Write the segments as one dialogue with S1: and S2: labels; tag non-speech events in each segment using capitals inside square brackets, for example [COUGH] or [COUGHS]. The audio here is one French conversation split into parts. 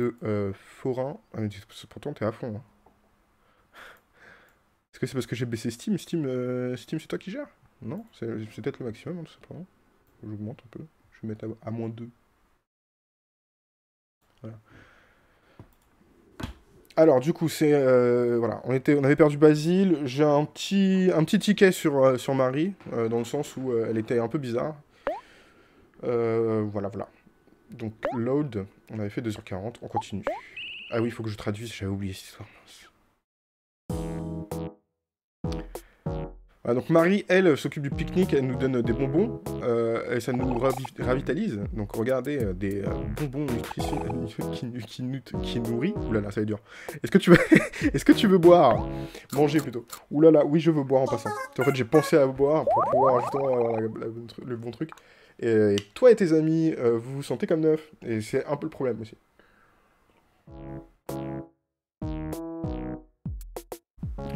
S1: de euh, forain. Ah, mais pourtant, t'es à fond. hein. Est-ce que c'est parce que j'ai baissé Steam? Steam, euh, Steam c'est toi qui gères Non C'est peut-être le maximum, hein, tout simplement. J'augmente un peu. Je vais mettre à, moins 2. Voilà. Alors, du coup, c'est. euh, voilà, on, était, on avait perdu Basile. J'ai un petit, un petit ticket sur, euh, sur Marie, dans le sens où elle était un peu bizarre. Voilà, voilà. Donc, load, on avait fait 2h40, on continue. Ah oui, il faut que je traduise, j'avais oublié cette histoire. Voilà, donc Marie, elle, s'occupe du pique-nique, elle nous donne des bonbons, euh, et ça nous ravi- ravitalise. Donc regardez, euh, des euh, bonbons nutritionnels [LAUGHS] qui, qui, qui nourrit. Là, ça va être dur. Est-ce que tu veux, [LAUGHS] est-ce que tu veux boire? Manger plutôt. Là, oui, je veux boire en passant. En fait, j'ai pensé à boire pour pouvoir tru- le bon truc. Et, toi et tes amis, euh, vous vous sentez comme neuf? Et c'est un peu le problème aussi.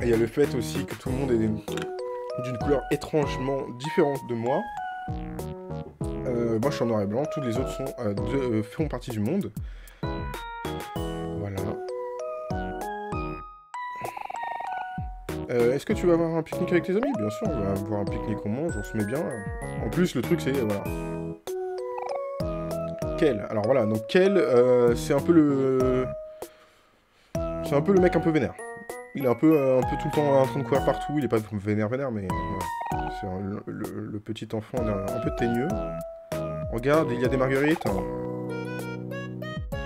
S1: Il y a le fait aussi que tout le monde est d'une couleur étrangement différente de moi. Euh, moi je suis en noir et blanc, tous les autres euh, font partie du monde. Euh, Est-ce que tu vas avoir un pique-nique avec tes amis? Bien sûr, on va avoir un pique-nique, on mange, on se met bien. En plus, le truc c'est, voilà. Kel, alors voilà, donc Kel, euh, c'est un peu le... C'est un peu le mec un peu vénère. Il est un peu, euh, un peu tout le temps en train de courir partout, il est pas vénère vénère, mais c'est le, petit enfant un, un peu teigneux. Regarde, il y a des marguerites.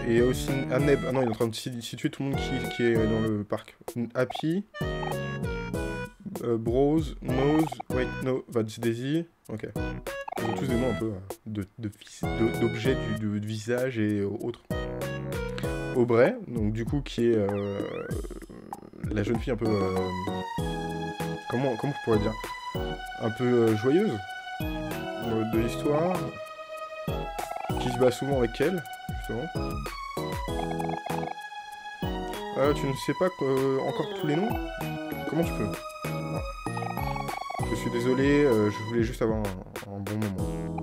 S1: Et aussi un Neb. Ah non, il est en train de si- situer tout le monde qui, qui est dans le parc. Happy, euh, Bros, Nose, Wait, No, That's Daisy. Ok. Ils ont tous des noms un peu euh, de- de de- d'objets du, visage et autres. Aubrey, donc du coup qui est euh, la jeune fille un peu... euh, comment, comment pourrais dire? Un peu euh, joyeuse euh, de l'histoire, qui se bat souvent avec elle, justement. Tu ne sais pas euh, encore tous les noms? Comment tu peux? Je suis désolé, euh, je voulais juste avoir un, bon moment.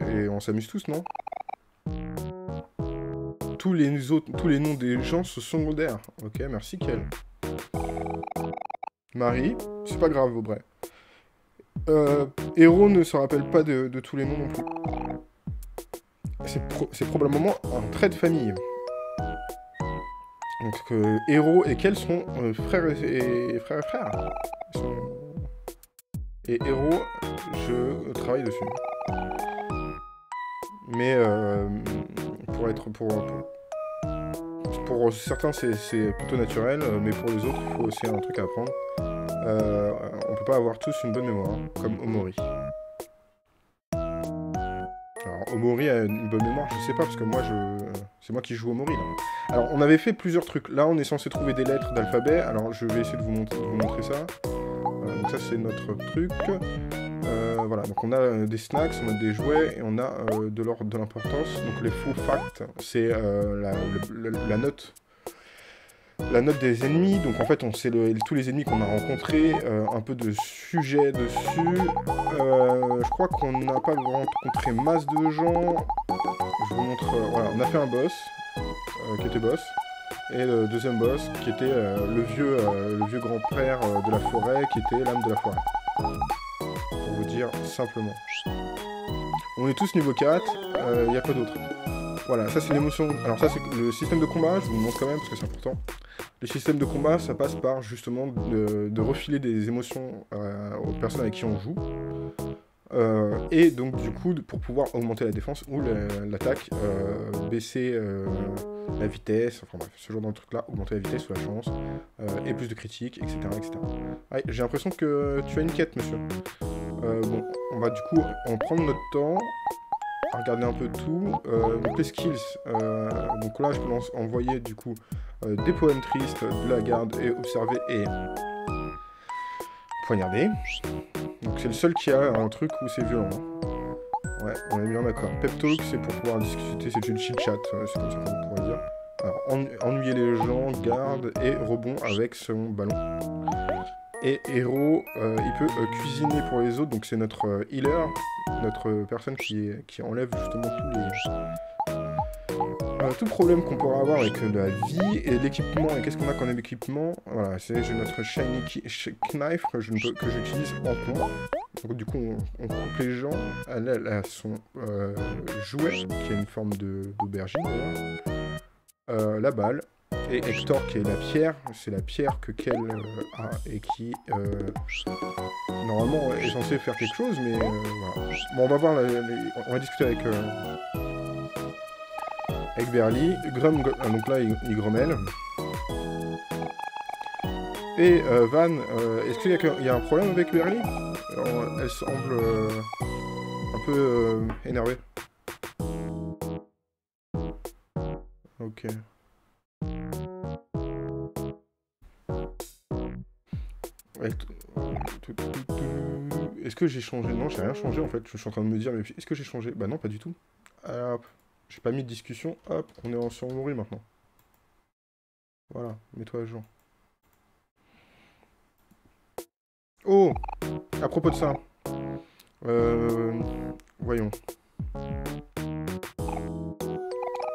S1: Et on s'amuse tous, non? Tous les autres, tous les noms des gens sont secondaires. Ok, merci Kel. Marie, c'est pas grave, Aubrey. Euh, Héros ne se rappelle pas de, tous les noms non plus. C'est pro- c'est probablement un trait de famille. Donc euh, Héros et Kel sont euh, frères et frères et frères. Et Héros, je travaille dessus. Mais euh, pour être pour, pour certains c'est plutôt naturel, mais pour les autres il faut aussi un truc à apprendre. Euh, on peut pas avoir tous une bonne mémoire, comme Omori. Alors Omori a une bonne mémoire, je sais pas parce que moi je c'est moi qui joue Omori là. Alors on avait fait plusieurs trucs. Là on est censé trouver des lettres d'alphabet. Alors je vais essayer de vous montrer ça. Donc ça c'est notre truc. Euh, voilà, donc on a euh, des snacks, on a des jouets et on a euh, de l'ordre de l'importance. Donc les faux facts, c'est la, note. La note des ennemis, donc en fait on sait le- tous les ennemis qu'on a rencontrés, un peu de sujet dessus. Je crois qu'on n'a pas rencontré masse de gens. Je vous montre, voilà, on a fait un boss, qui était boss, et le deuxième boss qui était euh, le vieux, euh, vieux grand-père euh, de la forêt, qui était l'âme de la forêt pour vous dire simplement. On est tous niveau 4, il n'y a pas d'autre? Voilà, ça c'est l'émotion. Alors ça c'est le système de combat, je vous le montre quand même parce que c'est important. Le système de combat, ça passe par justement de, refiler des émotions aux personnes avec qui on joue. Et donc du coup, pour pouvoir augmenter la défense ou la- l'attaque, baisser la vitesse, enfin bref, ce genre de truc-là, augmenter la vitesse ou la chance, euh, et plus de critiques, etc. etc. J'ai l'impression que tu as une quête, monsieur. Euh, bon, on va du coup en prendre notre temps, regarder un peu tout. Euh, donc les skills, donc là je peux envoyer du coup des poèmes tristes, de la garde et observer et poignarder. Donc c'est le seul qui a un truc où c'est violent. hein. Ouais, on est bien d'accord. Pep Talk, c'est pour pouvoir discuter, c'est une chit chat, euh, c'est comme ça qu'on pourrait dire. Alors, en- ennuyer les gens, garde et rebond avec son ballon. Et héros, euh, il peut euh, cuisiner pour les autres, donc c'est notre euh, healer, notre personne qui, qui enlève justement tous les... tout problème qu'on pourra avoir avec la vie et l'équipement. Et qu'est-ce qu'on a comme équipement? Voilà, c'est notre shiny knife que j'utilise en. Donc du coup, on, coupe les gens. A son euh, jouet, qui a une forme d'aubergine euh, la balle. Et Hector, qui est la pierre. C'est la pierre que Kel a et qui, normalement, est censé faire quelque chose, mais voilà. Bon, on va voir, on va discuter avec avec Berly. Grum, ah, donc là, il, grommelle. Et euh, Van, euh, est-ce qu'il y, a un problème avec Berly Elle semble euh, un peu énervée. Ok. Est-ce que j'ai changé? Non, j'ai rien changé en fait. Je suis en train de me dire, mais est-ce que j'ai changé? Bah non, pas du tout. Alors, j'ai pas mis de discussion. Hop, on est en sur maintenant. Voilà, mets-toi à jour. Oh À propos de ça. Euh, voyons.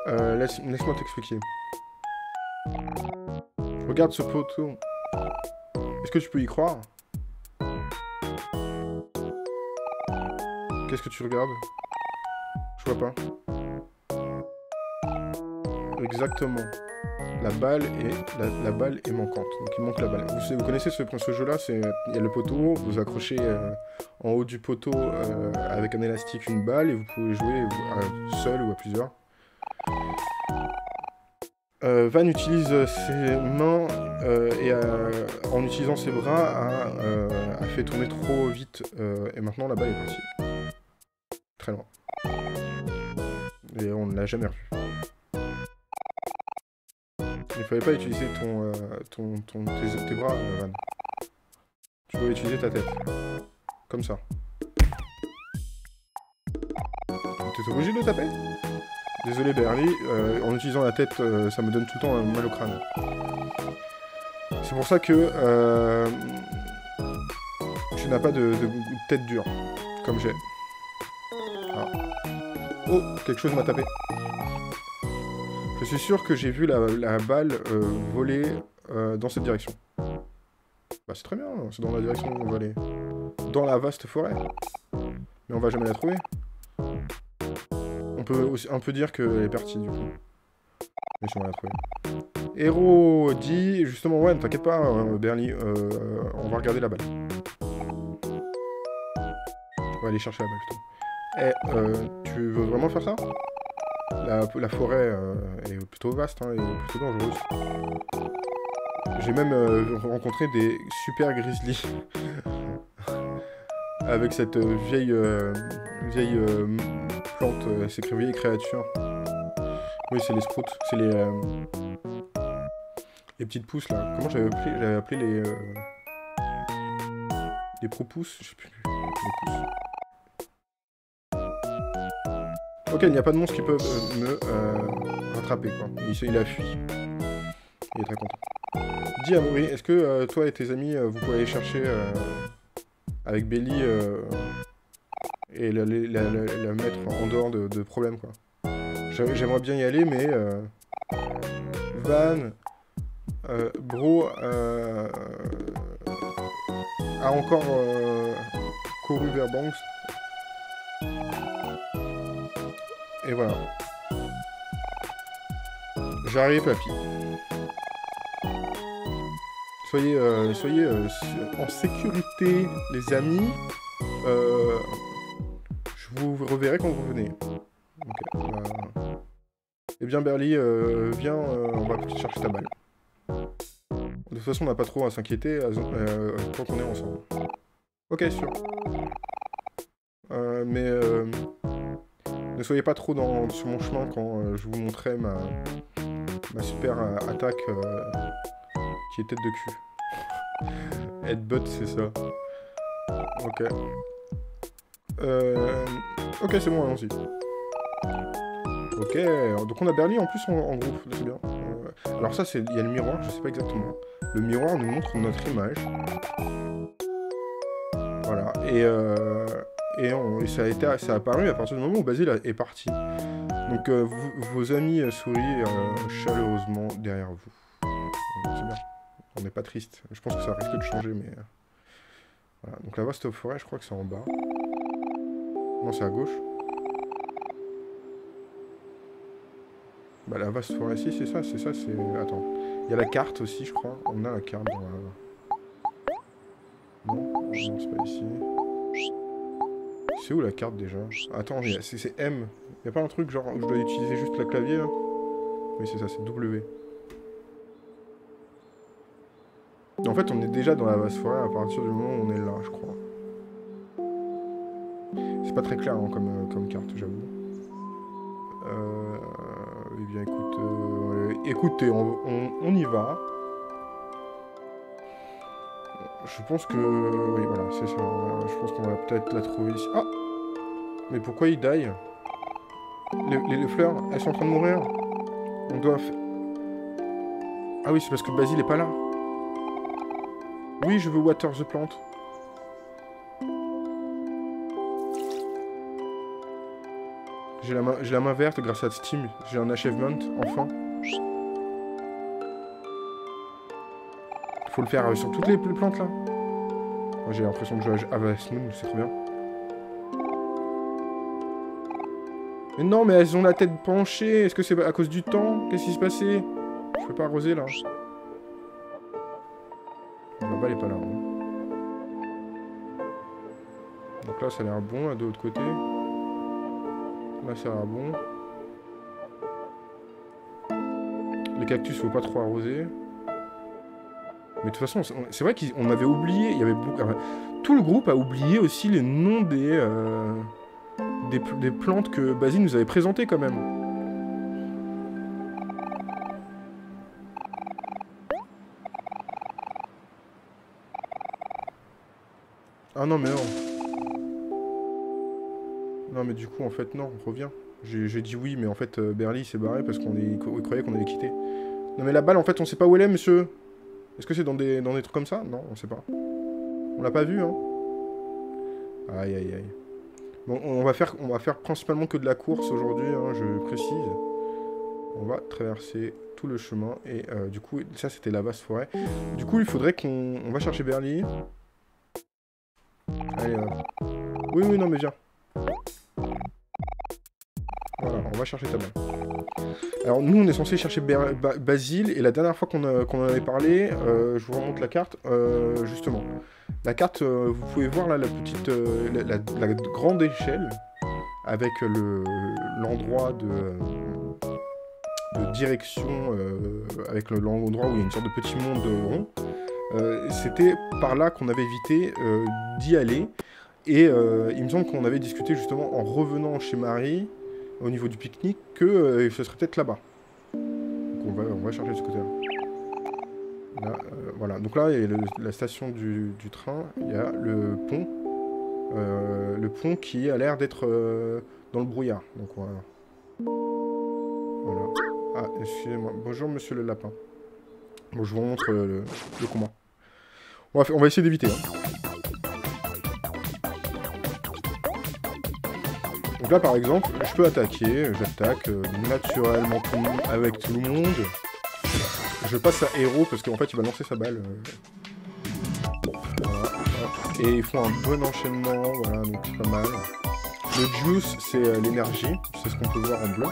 S1: Euh, Laisse-moi t'expliquer. Regarde ce poteau. Est-ce que tu peux y croire? Qu'est-ce que tu regardes? Je vois pas. Exactement. La balle est, la, balle est manquante. Donc il manque la balle. Vous, connaissez ce, jeu-là Il y a le poteau, vous accrochez euh, en haut du poteau euh, avec un élastique une balle et vous pouvez jouer seul ou à plusieurs. Euh, Van utilise ses mains et en utilisant ses bras a, fait tourner trop vite et maintenant la balle est partie. Très loin. Et on ne l'a jamais revu. Fallait pas utiliser ton, euh, ton, ton tes, bras, euh, Van. Tu dois utiliser ta tête. Comme ça. T'es obligé de taper Désolé Berly, euh, en utilisant la tête, ça me donne tout le temps un mal au crâne. C'est pour ça que tu n'as pas de, tête dure, comme j'ai. Ah. Oh, quelque chose m'a tapé. Suis sûr que j'ai vu la, balle euh, voler euh, dans cette direction. Bah c'est très bien, c'est dans la direction où on va aller. Dans la vaste forêt. Mais on va jamais la trouver. On peut aussi un peu dire qu'elle est partie du coup. Mais si on la trouver. Héros dit justement ouais, ne t'inquiète pas, euh, Berly, on va regarder la balle. On va aller chercher la balle plutôt. Eh, tu veux vraiment faire ça? La, forêt euh, est plutôt vaste hein, et plutôt dangereuse. J'ai même euh, rencontré des super grizzlies. [LAUGHS] Avec cette euh, vieille, vieille plante, ces vieilles créatures. Oui, c'est les sprouts. C'est les, les petites pousses là. Comment j'avais appelé, les. les propousses Je sais plus. Les pousses. Ok, il n'y a pas de monstres qui peuvent euh, me euh, rattraper, quoi. Il, a fui. Il est très content. Dis Amaury, est-ce que euh, toi et tes amis, vous pouvez aller chercher avec Belly et la, mettre en dehors de, problèmes, quoi? J'aimerais bien y aller, mais... Van... Bro... a encore couru vers Banks Et voilà. J'arrive, papy. Soyez, euh, soyez euh, en sécurité, les amis. Euh, je vous reverrai quand vous venez. Eh bien, Berly, viens, on va chercher ta balle. De toute façon, on n'a pas trop à s'inquiéter quand on est ensemble. Ok, sûr. mais ne soyez pas trop dans, sur mon chemin quand euh, je vous montrais ma, super euh, attaque euh, qui est tête de cul. Headbutt, c'est ça. Ok. Ok, c'est bon, allons-y. Ok, donc on a Berly en plus en, groupe, c'est bien. alors ça, c'est il y a le miroir, je sais pas exactement. Le miroir nous montre notre image. Voilà, et, et, ça, a été, ça a apparu à partir du moment où Basile est parti. Donc euh, vos amis euh, sourient chaleureusement derrière vous. C'est bien. On n'est pas triste. Je pense que ça risque de changer, mais... Voilà. Donc la vaste forêt, je crois que c'est en bas. Non, c'est à gauche. Bah la vaste forêt, si, c'est ça, c'est ça, c'est... Attends. Il y a la carte aussi, je crois. On a la carte dans la... Non, non c'est pas ici. C'est où la carte déjà Attends, c'est M. Y a pas un truc genre où je dois utiliser juste le clavier là? Oui, c'est ça, c'est W. En fait, on est déjà dans la vaste forêt à partir du moment où on est là, je crois. C'est pas très clair hein, comme, euh, comme carte, j'avoue. Euh, eh bien, écoute, euh, écoutez, on, y va. Je pense que... Oui, voilà, c'est ça. Je pense qu'on va peut-être la trouver ici. Ah Mais pourquoi il die? Les, les, fleurs, elles sont en train de mourir On doit... Ah oui, c'est parce que Basile est pas là. Oui, je veux water the plant. J'ai la, main, la main verte grâce à Steam. J'ai un achievement, enfin. Faut le faire euh, sur toutes les, plantes là. J'ai l'impression de jouer à Avast c'est trop bien. Mais non, mais elles ont la tête penchée. Est-ce que c'est à cause du temps? Qu'est-ce qui se passait? Je peux pas arroser là. La balle est pas là. Hein. Donc là, ça a l'air bon, de l'autre côté. Là, ça a l'air bon. Les cactus, faut pas trop arroser. Mais de toute façon, c'est vrai qu'on avait oublié, il y avait beaucoup, tout le groupe a oublié aussi les noms des, euh, des, plantes que Basile nous avait présentées quand même. Ah non mais non. Non mais du coup en fait non, on revient. J'ai dit oui mais en fait euh, Berly s'est barré parce qu'on croyait qu'on allait quitter. Non mais la balle en fait on sait pas où elle est monsieur. Est-ce que c'est dans des, dans des trucs comme ça? Non, on sait pas. On l'a pas vu, hein Aïe, aïe, aïe. Bon, on va faire, on va faire principalement que de la course aujourd'hui, hein, je précise. On va traverser tout le chemin. Et euh, du coup, ça, c'était la vaste forêt. Du coup, il faudrait qu'on... On va chercher Berly. Allez, euh. Oui, oui, non, mais viens. On va chercher balle. Alors nous on est censé chercher Basile et la dernière fois qu'on en avait parlé, euh, je vous remonte la carte, euh, justement. La carte, euh, vous pouvez voir là la petite, la, grande échelle avec l'endroit de, direction, avec l'endroit où il y a une sorte de petit monde rond. C'était par là qu'on avait évité d'y aller. Et il me semble qu'on avait discuté justement en revenant chez Marie, au niveau du pique-nique que euh, ce serait peut-être là-bas. Donc on va, on va chercher de ce côté-là. Là, euh, voilà, donc là il y a la station du, train, il y a le pont. Euh, le pont qui a l'air d'être dans le brouillard. Donc voilà. Voilà. Ah, excusez-moi. Bonjour monsieur le lapin. Bon, je vous montre le, combat. On va, on va essayer d'éviter. Hein. Là, par exemple, je peux attaquer, j'attaque euh, naturellement avec tout le monde. Je passe à héros parce qu'en fait, il va lancer sa balle. Euh. Et ils font un bon enchaînement, voilà, donc c'est pas mal. Le juice, c'est euh, l'énergie, c'est ce qu'on peut voir en bleu.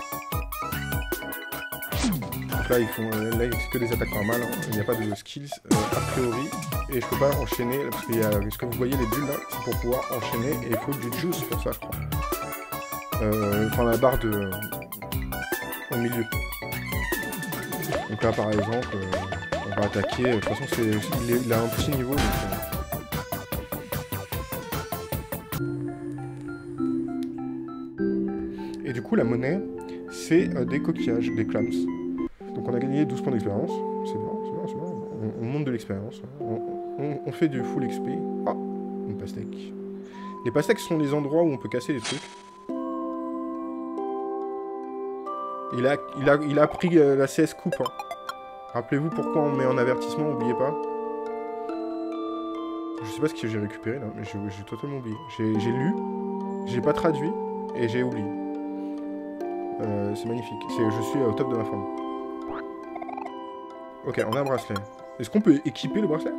S1: Donc là, ils font, là, c'est que des attaques normales, hein. il n'y a pas de skills a priori. Et je peux pas enchaîner, parce que ce que vous voyez, les bulles là, c'est pour pouvoir enchaîner, et il faut du juice pour ça, je crois. Euh, enfin la barre de au milieu. Donc là par exemple, euh, on va attaquer. De toute façon, c'est il, a un petit niveau. Euh. Et du coup, la monnaie, c'est des coquillages, des clams. Donc on a gagné 12 points d'expérience. C'est bien, c'est bien, c'est bien. On, monte de l'expérience. On, fait du full XP. Ah, une pastèque. Les pastèques sont les endroits où on peut casser des trucs. Il a, il a, il a pris euh, la CS coupe. Hein. Rappelez-vous pourquoi on met en avertissement, n'oubliez pas. Je sais pas ce que j'ai récupéré là, mais j'ai totalement oublié. J'ai lu, j'ai pas traduit et j'ai oublié. Euh, c'est magnifique. Je suis au top de ma forme. Ok, on a un bracelet. Est-ce qu'on peut équiper le bracelet?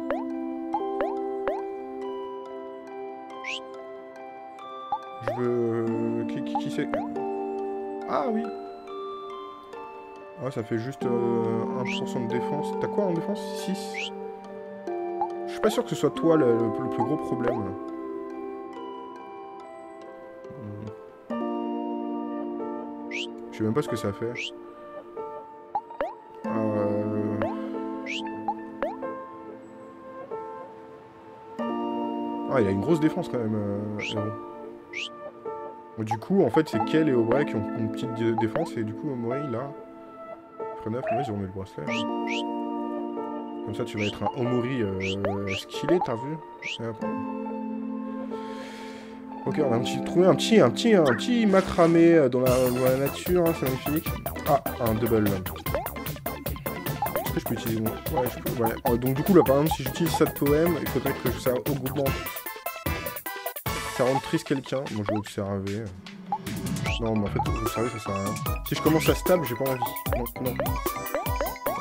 S1: Je veux... Qui, qui, c'est? Ah oui Ah, ça fait juste euh, 1% de défense. T'as quoi en défense? 6 Je suis pas sûr que ce soit toi le, plus gros problème. Je sais même pas ce que ça fait. Euh... Ah, il a une grosse défense quand même, euh, Du coup, en fait, c'est Kel et Aubrey qui ont une petite défense, et du coup, Omori, là... Freneuf, moi, ils ont mis le bracelet. Comme ça, tu vas être un Omori euh, skillé, t'as vu Ok, on a trouvé un petit, un petit, un petit macramé euh, dans la, nature, hein, c'est magnifique. Ah, un double. Est-ce que je peux utiliser mon... Ouais, je peux, ouais. Oh, donc du coup, là, par exemple, si j'utilise ça de poème, il faudrait que ça augmente. Ça rend triste quelqu'un. Moi, je vais observer. Non, mais en fait, observer, ça sert à rien. Si je commence à stable, j'ai pas envie. Non.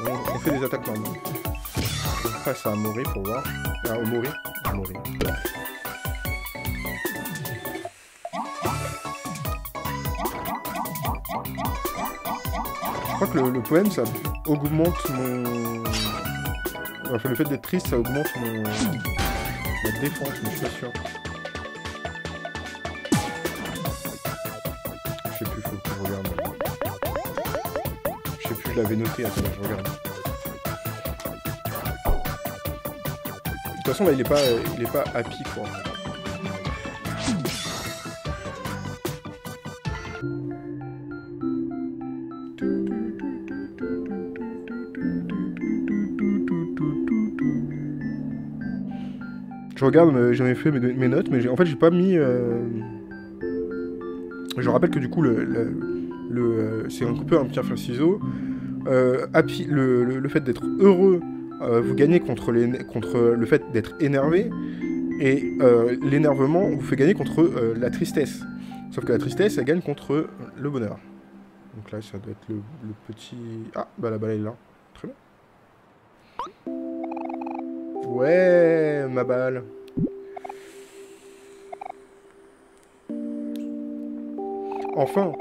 S1: On, fait des attaques normales. Je passe à Mori pour voir. Ah, Mori. Mori. Je crois que le, poème, ça augmente mon... Enfin, le fait d'être triste, ça augmente mon... Ma défense, mais je suis pas sûr. Noté, attends, je regarde. De toute façon, là, il est pas, il est pas happy, quoi. Je regarde, euh, j'en ai fait mes, notes, mais en fait, j'ai pas mis. Euh, je rappelle que du coup, le, le, euh, c'est un peu un pierre feuille ciseau. Happy, le, fait d'être heureux, vous gagnez contre, le fait d'être énervé, et l'énervement vous fait gagner contre la tristesse. Sauf que la tristesse, elle gagne contre le bonheur. Donc là, ça doit être le petit. Ah, bah la balle est là. Très bien. Ouais, ma balle. Enfin,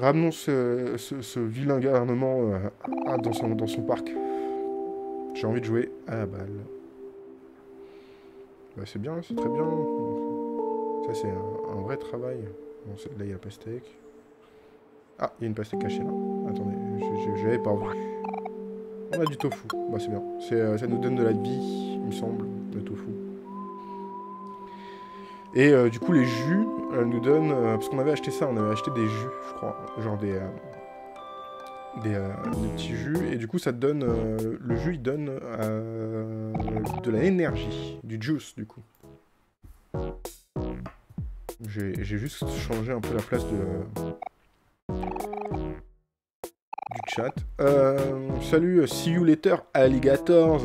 S1: ramenons ce, vilain garnement euh, dans, son, parc. J'ai envie de jouer à la balle. Bah, c'est bien, c'est très bien. Ça, c'est un, vrai travail. Là, il y a pastèque. Ah, il y a une pastèque cachée là. Attendez, j'avais pas vu. On a du tofu. Bah c'est bien. Euh, ça nous donne de la vie, il me semble, le tofu. Et euh, du coup, les jus euh, nous donnent... parce qu'on avait acheté ça, on avait acheté des jus, je crois. Genre des... Des, petits jus. Et du coup, ça donne... le jus, il donne de la énergie. Du juice, du coup. J'ai juste changé un peu la place de du chat. Euh, salut, euh, see you later, alligators.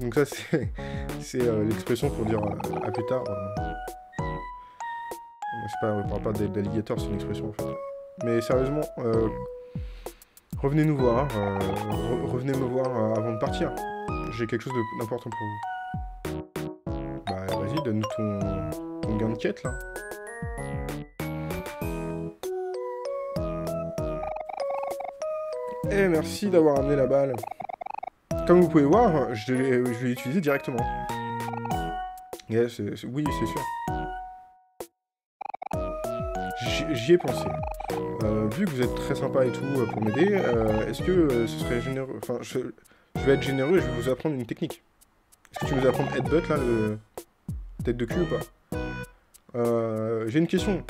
S1: Donc ça, c'est [LAUGHS] euh, l'expression pour dire à plus tard. C'est pas, on parle pas d'alligator, c'est une expression en fait. Mais sérieusement, revenez nous voir, revenez me voir avant de partir. J'ai quelque chose d'important pour vous. Bah vas-y, donne-nous ton, ton gain de quête là. Eh, merci d'avoir amené la balle. Comme vous pouvez voir, je l'ai utilisé directement. oui, c'est sûr. J'y ai pensé. Euh, vu que vous êtes très sympa et tout euh, pour m'aider, euh, est-ce que ce serait généreux... Enfin, je, vais être généreux et je vais vous apprendre une technique. Est-ce que tu veux apprendre headbutt, là, le... Tête de cul ou pas? J'ai une question.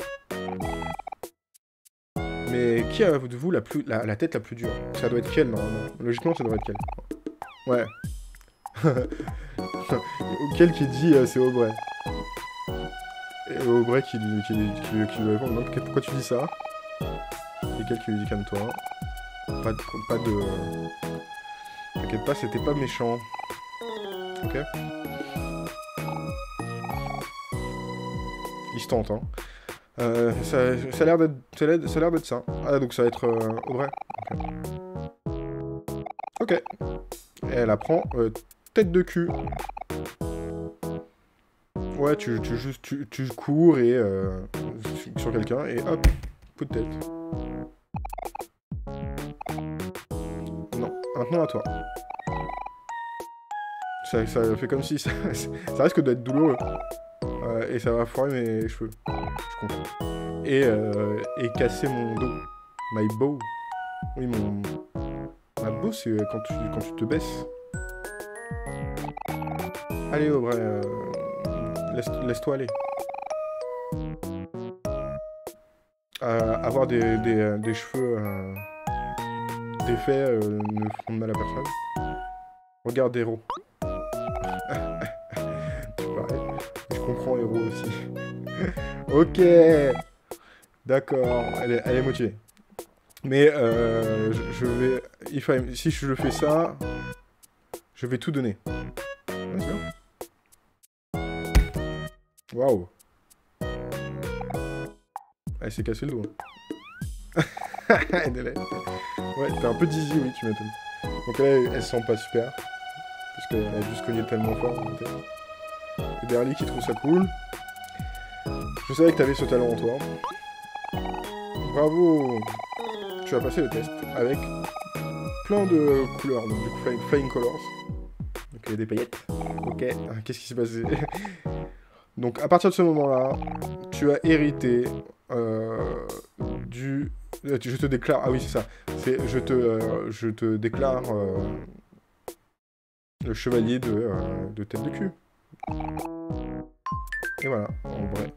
S1: Mais qui a de vous la, plus, la, tête la plus dure? Ça doit être quelle, normalement Logiquement, ça doit être quelle Ouais. [LAUGHS] quel qui dit c'est Aubrey Et Aubrey qui, qui, lui répond pourquoi tu dis ça? Et quel qui lui dit calme-toi Pas de... Pas de... T'inquiète pas, c'était pas méchant. Ok? Il se tente, hein. Euh, ça, a l'air d'être ça. Ah, donc ça va être euh. Ok. Et elle apprend euh, tête de cul. Ouais, tu, tu, juste, tu, tu cours et euh, sur- quelqu'un et hop, coup tête. Non, maintenant à toi. Ça, ça fait comme si ça, [LAUGHS] ça risque d'être douloureux. Euh, et ça va foirer mes cheveux. Je comprends. Et, euh, et casser mon dos. My bow. Oui, mon. Ma bow, c'est quand tu, quand tu te baisses. Allez, Aubrey, euh, laisse, laisse-toi aller. Euh, avoir des, des, euh, cheveux euh, défaits ne font de mal à personne. Regarde Héros. [LAUGHS] Je comprends Héros aussi. [LAUGHS] ok D'accord, elle est, elle est motivée. Mais euh, je, vais... Si je fais ça, je vais tout donner. Waouh Elle s'est cassé le dos. hein. [LAUGHS] Elle est là. ouais, t'es un peu dizzy, oui, tu m'étonnes. Donc là, elle, se sent pas super. Parce qu'elle a dû se cogner tellement fort. Et Berly qui trouve ça cool. Je savais que t'avais ce talent en toi. Bravo Tu as passé le test avec plein de couleurs, donc du coup flying, flying colors. Donc il y a des paillettes. Ok, Ah, qu'est-ce qui s'est passé? Donc à partir de ce moment-là, tu as hérité euh, du... euh, Je te déclare... Ah oui, c'est ça. C'est je te, euh, je te déclare le chevalier de, de tête de cul. Et voilà, en vrai,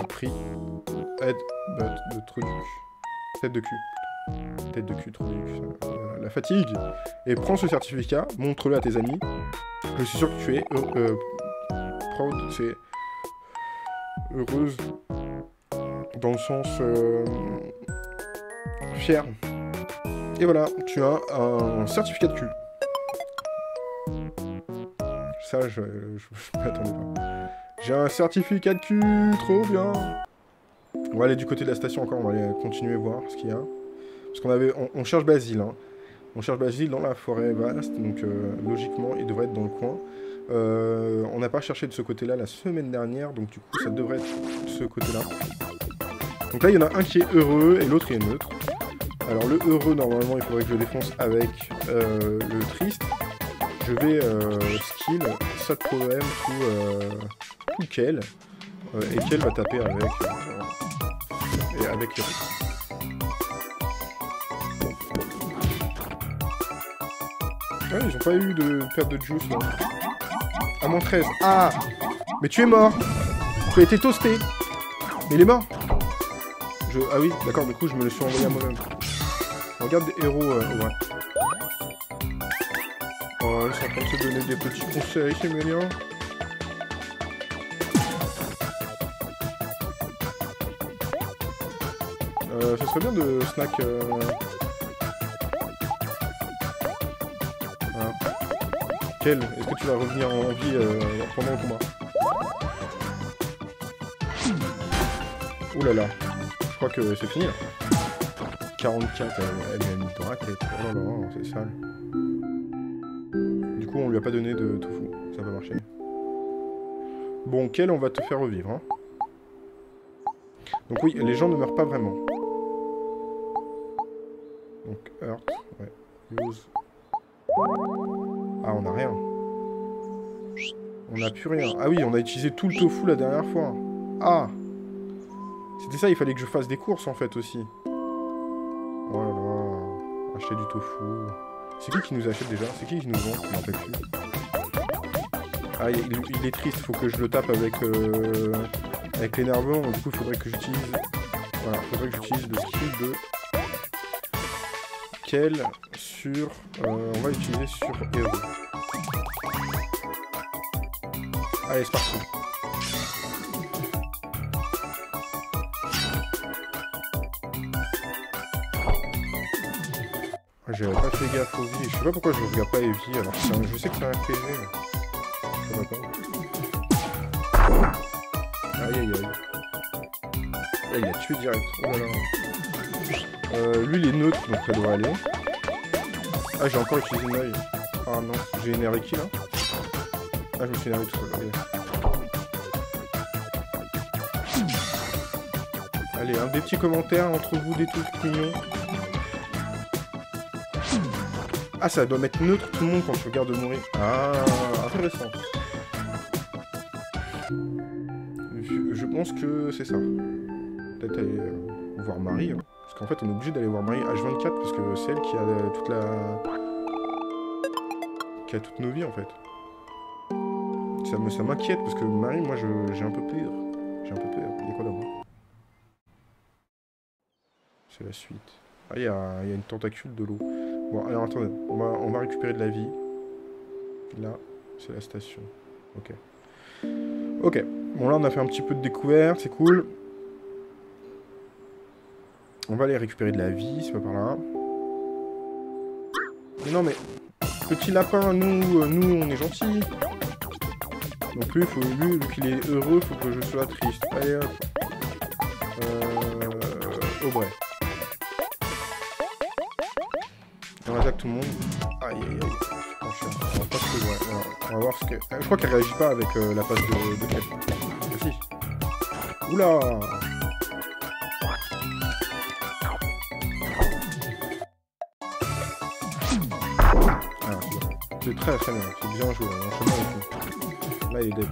S1: a pris aide de, de cul. Tête de cul. Tête de cul, ça, euh, la fatigue. Et prends ce certificat, montre-le à tes amis. Je suis sûr que tu es proud, c'est heureuse dans le sens euh, fier. Et voilà, tu as un certificat de cul. Ça, je, [LAUGHS] m'attendais pas. J'ai un certificat de cul, trop bien. On va aller du côté de la station encore, on va aller continuer voir ce qu'il y a. Parce qu'on avait, on, on cherche Basile, hein. On cherche Basile dans la forêt vaste, donc euh, logiquement il devrait être dans le coin. Euh, on n'a pas cherché de ce côté-là la semaine dernière, donc du coup ça devrait être ce côté-là. Donc là il y en a un qui est heureux et l'autre est neutre. Alors le heureux normalement il faudrait que je défonce avec euh, le triste. Je vais euh, skill, ça de problème, Kel. Euh, et Kel va taper avec, et avec Ouais, ils ont pas eu de perte de juice là. À mon 13. Ah Mais tu es mort Tu as été toasté Mais il est mort je... Ah oui, d'accord, du coup je me le suis envoyé à moi-même. Regarde des héros, euh, ouais. Oh, ils sont en train de se donner des petits conseils, c'est mignon. Euh, ce serait bien de snack... Euh... Est-ce que tu vas revenir en vie euh, pendant le combat Ouh là là, je crois que c'est fini là. 44, elle, elle a mis la tête. Oh là là, c'est sale. Du coup, on lui a pas donné de tofu, ça va marcher. Bon, quel on va te faire revivre. Hein. Donc oui, les gens ne meurent pas vraiment. Donc, Earth, ouais. Use. Ah, on a rien. On n'a plus rien. Ah oui, on a utilisé tout le tofu la dernière fois. Ah C'était ça, il fallait que je fasse des courses en fait aussi. Oh là là. Acheter du tofu. C'est qui qui nous achète déjà? C'est qui qui nous vend? Je. Ah, il, est triste, faut que je le tape avec, euh, avec. Du coup, il faudrait que j'utilise... Voilà, faudrait que j'utilise le skill de... Sur... euh, on va utiliser sur héros. Allez, c'est parti. Ah, J'avais pas fait gaffe aux vies. Je sais pas pourquoi je regarde pas les vies alors je sais que c'est un RPG. mais Ça va pas. Aïe aïe aïe. Là, il a tué direct. Oh là là. Euh, lui, il est neutre, donc ça devrait aller. Ah, j'ai encore utilisé une œil. Ah non, j'ai énervé qui là Ah, je me suis énervé tout seul. Allez, un des petits commentaires entre vous, des trucs mignons. Ah, ça doit mettre neutre tout le monde quand tu regardes mourir. Ah, intéressant. Je, je pense que c'est ça. Peut-être aller euh, voir Marie. Hein. Qu'en fait, on est obligé d'aller voir Marie H24 parce que c'est elle qui a euh, toute la... qui a toutes nos vies en fait. Ça ça m'inquiète parce que Marie, moi, j'ai un peu peur. J'ai un peu peur. Il y a quoi là-bas? C'est la suite. Ah, il y a, y a une tentacule de l'eau. Bon, alors attendez, on va, on va récupérer de la vie. Là, c'est la station. Ok. Ok. Bon, là, on a fait un petit peu de découverte, c'est cool. On va aller récupérer de la vie, c'est pas par là. Mais non, mais... Petit lapin, nous, euh, nous, on est gentils. Donc lui, faut, lui, vu qu'il est heureux, faut que je sois triste. Allez, hop. Euh... Au vrai. On attaque tout le monde. Aïe aïe aïe. On va pas se ouais. On va voir ce que. Je crois qu'elle réagit pas avec euh, la passe de, de. Oula Ah, c'est très très bien. C'est bien joué. Cool. Là, il est dead.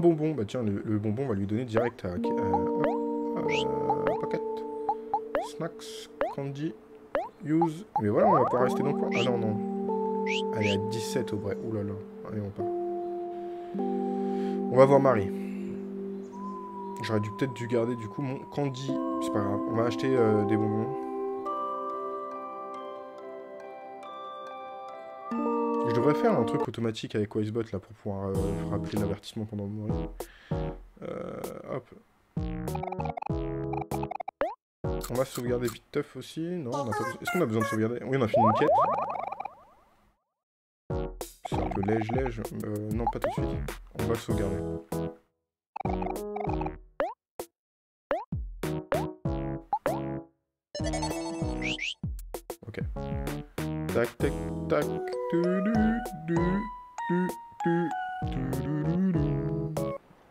S1: Un bonbon. Bah tiens, le, le bonbon, on va lui donner direct à... à- hop, euh, Pocket. Snacks. Candy. Use. Mais voilà, on va pouvoir rester le coin. Ah non, non. Elle est à 17 au vrai. Ouh là là. Allez, on part. On va voir Marie. J'aurais dû peut-être dû garder du coup mon candy. C'est pas grave. On va acheter euh, des bonbons. Je devrais faire un truc automatique avec Wisebot là pour pouvoir euh, rappeler l'avertissement pendant le mourir. Euh, hop. On va sauvegarder vite aussi. Non, Est-ce qu'on a besoin de sauvegarder? Oui, on a fini une quête. C'est un peu lège-lège. Euh, non, pas tout de suite. On va sauvegarder. Ok. Tac, tac, tac.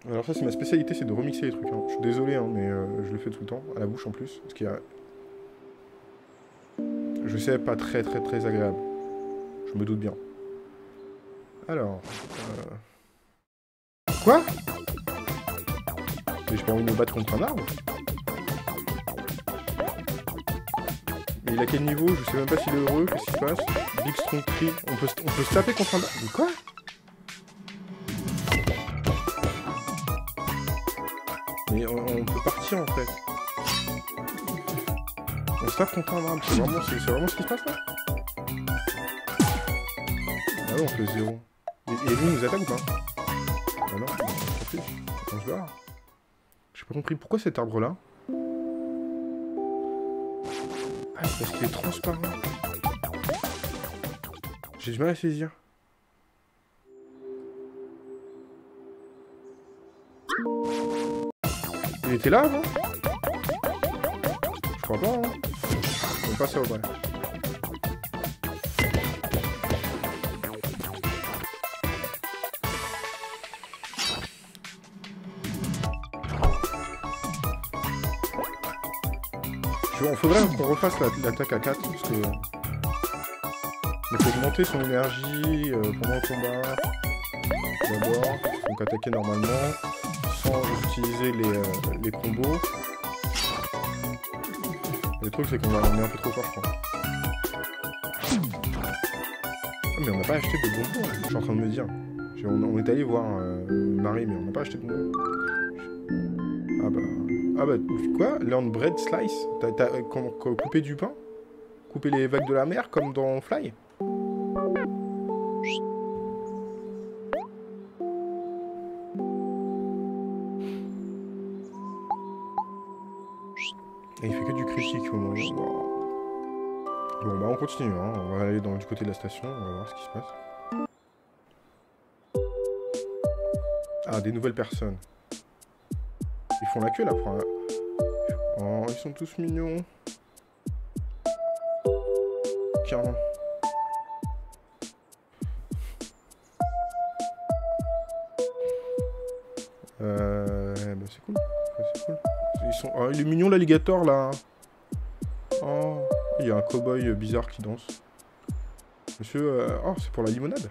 S1: Alors ça, c'est ma spécialité, c'est de remixer les trucs. Hein. Je suis désolé, hein, mais euh, je le fais tout le temps, à la bouche en plus, ce qui a... Je sais, pas très très très agréable. Je me doute bien. Alors... Euh... Quoi? Mais j'ai pas envie de me battre contre un arbre Il a quel niveau Je sais même pas s'il est heureux, qu'est-ce qui se passe Big Strong Tree, on peut, on peut se taper contre un Mais quoi Mais on, peut partir en fait. On se tape contre un arbre, c'est vraiment, vraiment ce qui se passe là Ah ouais, on fait zéro. Et, lui, il nous attaque ou pas Bah non. On se barre. J'ai pas compris, pourquoi cet arbre là Ah, parce qu'il est transparent. J'ai du mal à saisir. Il était là avant Je crois pas, hein. On passe au vrai. Tu vois, on faudrait qu'on refasse la- l'attaque à 4 parce que. Il faut augmenter son énergie euh, pendant le combat. D'abord, donc attaquer normalement sans utiliser les, euh, les combos. Le truc c'est qu'on est un peu trop fort je. Ah, mais on n'a pas acheté de bonbons, je suis en train de me dire. On, est allé voir euh, Marie mais on n'a pas acheté de bonbons. Ah bah. Ah bah, quoi bread slice? T'as euh, coupé du pain? Couper les vagues de la mer comme dans Fly? Et il fait que du critique au moment. Bon bah on continue, hein. on va aller dans, du côté de la station, on va voir ce qui se passe. Ah, des nouvelles personnes. Ils font la queue là pour un... Ils sont tous mignons. Tiens. Euh... Bah c'est cool. Ouais, cool. Ils sont... Oh, il est mignon l'alligator là. Oh, il y a un cow-boy bizarre qui danse. Monsieur... euh, Oh, c'est pour la limonade.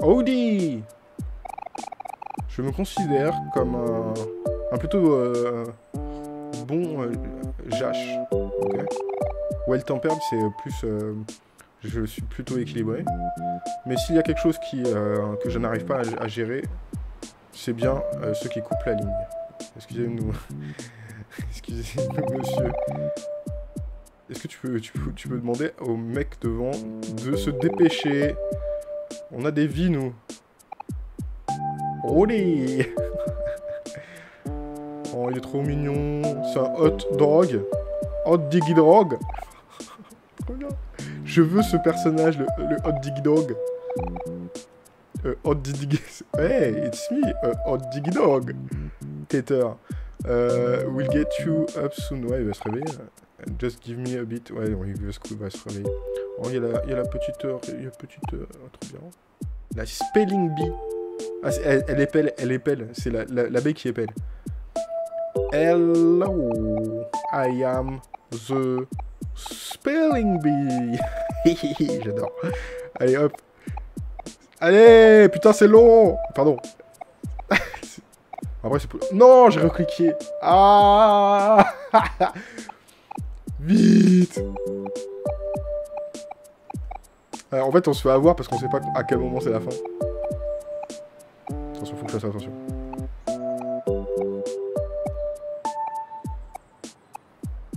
S1: Howdy Je me considère comme un, un plutôt euh, euh, Jash. ok well tempered, c'est plus. euh, je suis plutôt équilibré. Mais s'il y a quelque chose qui, euh, que je n'arrive pas à, gérer, c'est bien ceux qui coupent la ligne. Excusez-nous. [LAUGHS] Excusez-nous, monsieur. Est-ce que tu peux, tu, peux, tu peux demander au mec devant de se dépêcher? On a des vies, nous. Oh, il est trop mignon. C'est un hot dog. Hot diggy dog. Je veux ce personnage, le, hot diggy dog. Euh, hot diggy... [LAUGHS] Hey, it's me, hot diggy dog. Tater. Euh, we'll get you up soon. Ouais, il va se réveiller. Just give me a bit. Ouais, il va se, réveiller. Oh, il y a la, la petite... Il y a la petite... oh, bien. La spelling bee. Ah, elle, elle épelle, elle épelle. C'est la- la- l'abeille qui épelle. Hello, I am the spelling bee. [LAUGHS] J'adore. Allez, hop. Allez, putain, c'est long. Pardon. [LAUGHS] Après, c'est... Non, j'ai recliqué. Ah [LAUGHS] Vite Alors, en fait, on se fait avoir parce qu'on sait pas à quel moment c'est la fin. Attention, faut que je fasse attention.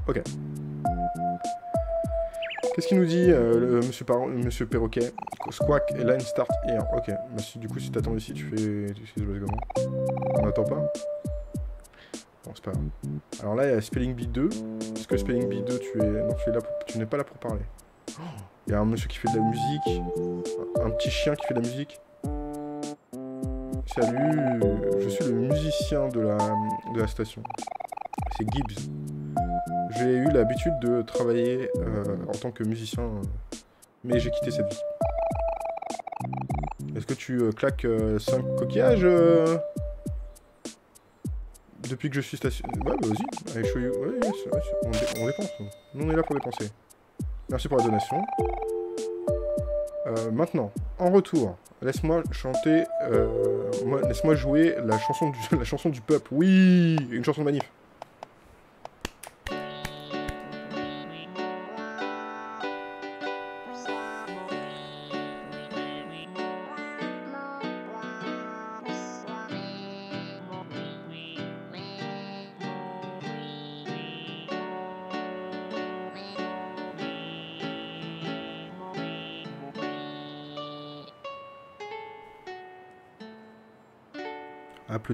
S1: Ok. Qu'est-ce qu'il nous dit, euh, le monsieur, Par- monsieur Perroquet? Squawk line start here. Ok, bah du coup, si t'attends ici, tu fais. Comment On n'attend pas? Bon, c'est pas grave. Alors là, il y a Spelling Bee 2. Est-ce que Spelling Bee 2, tu es. Tu es là pour- tu n'es pas là pour parler? Oh, Il y a un monsieur qui fait de la musique. Un petit chien qui fait de la musique. Salut, je suis le musicien de la, de la station. C'est Gibbs. J'ai eu l'habitude de travailler euh, en tant que musicien, mais j'ai quitté cette vie. Est-ce que tu euh, claques 5 coquillages euh, depuis que je suis station... Ouais, bah vas-y, allez, show you. On, dé- on dépense. Nous. On est là pour dépenser. Merci pour la donation. Maintenant, en retour, laisse-moi chanter, moi- laisse-moi jouer la chanson, du, [LAUGHS] la chanson du peuple. Oui, une chanson de manif.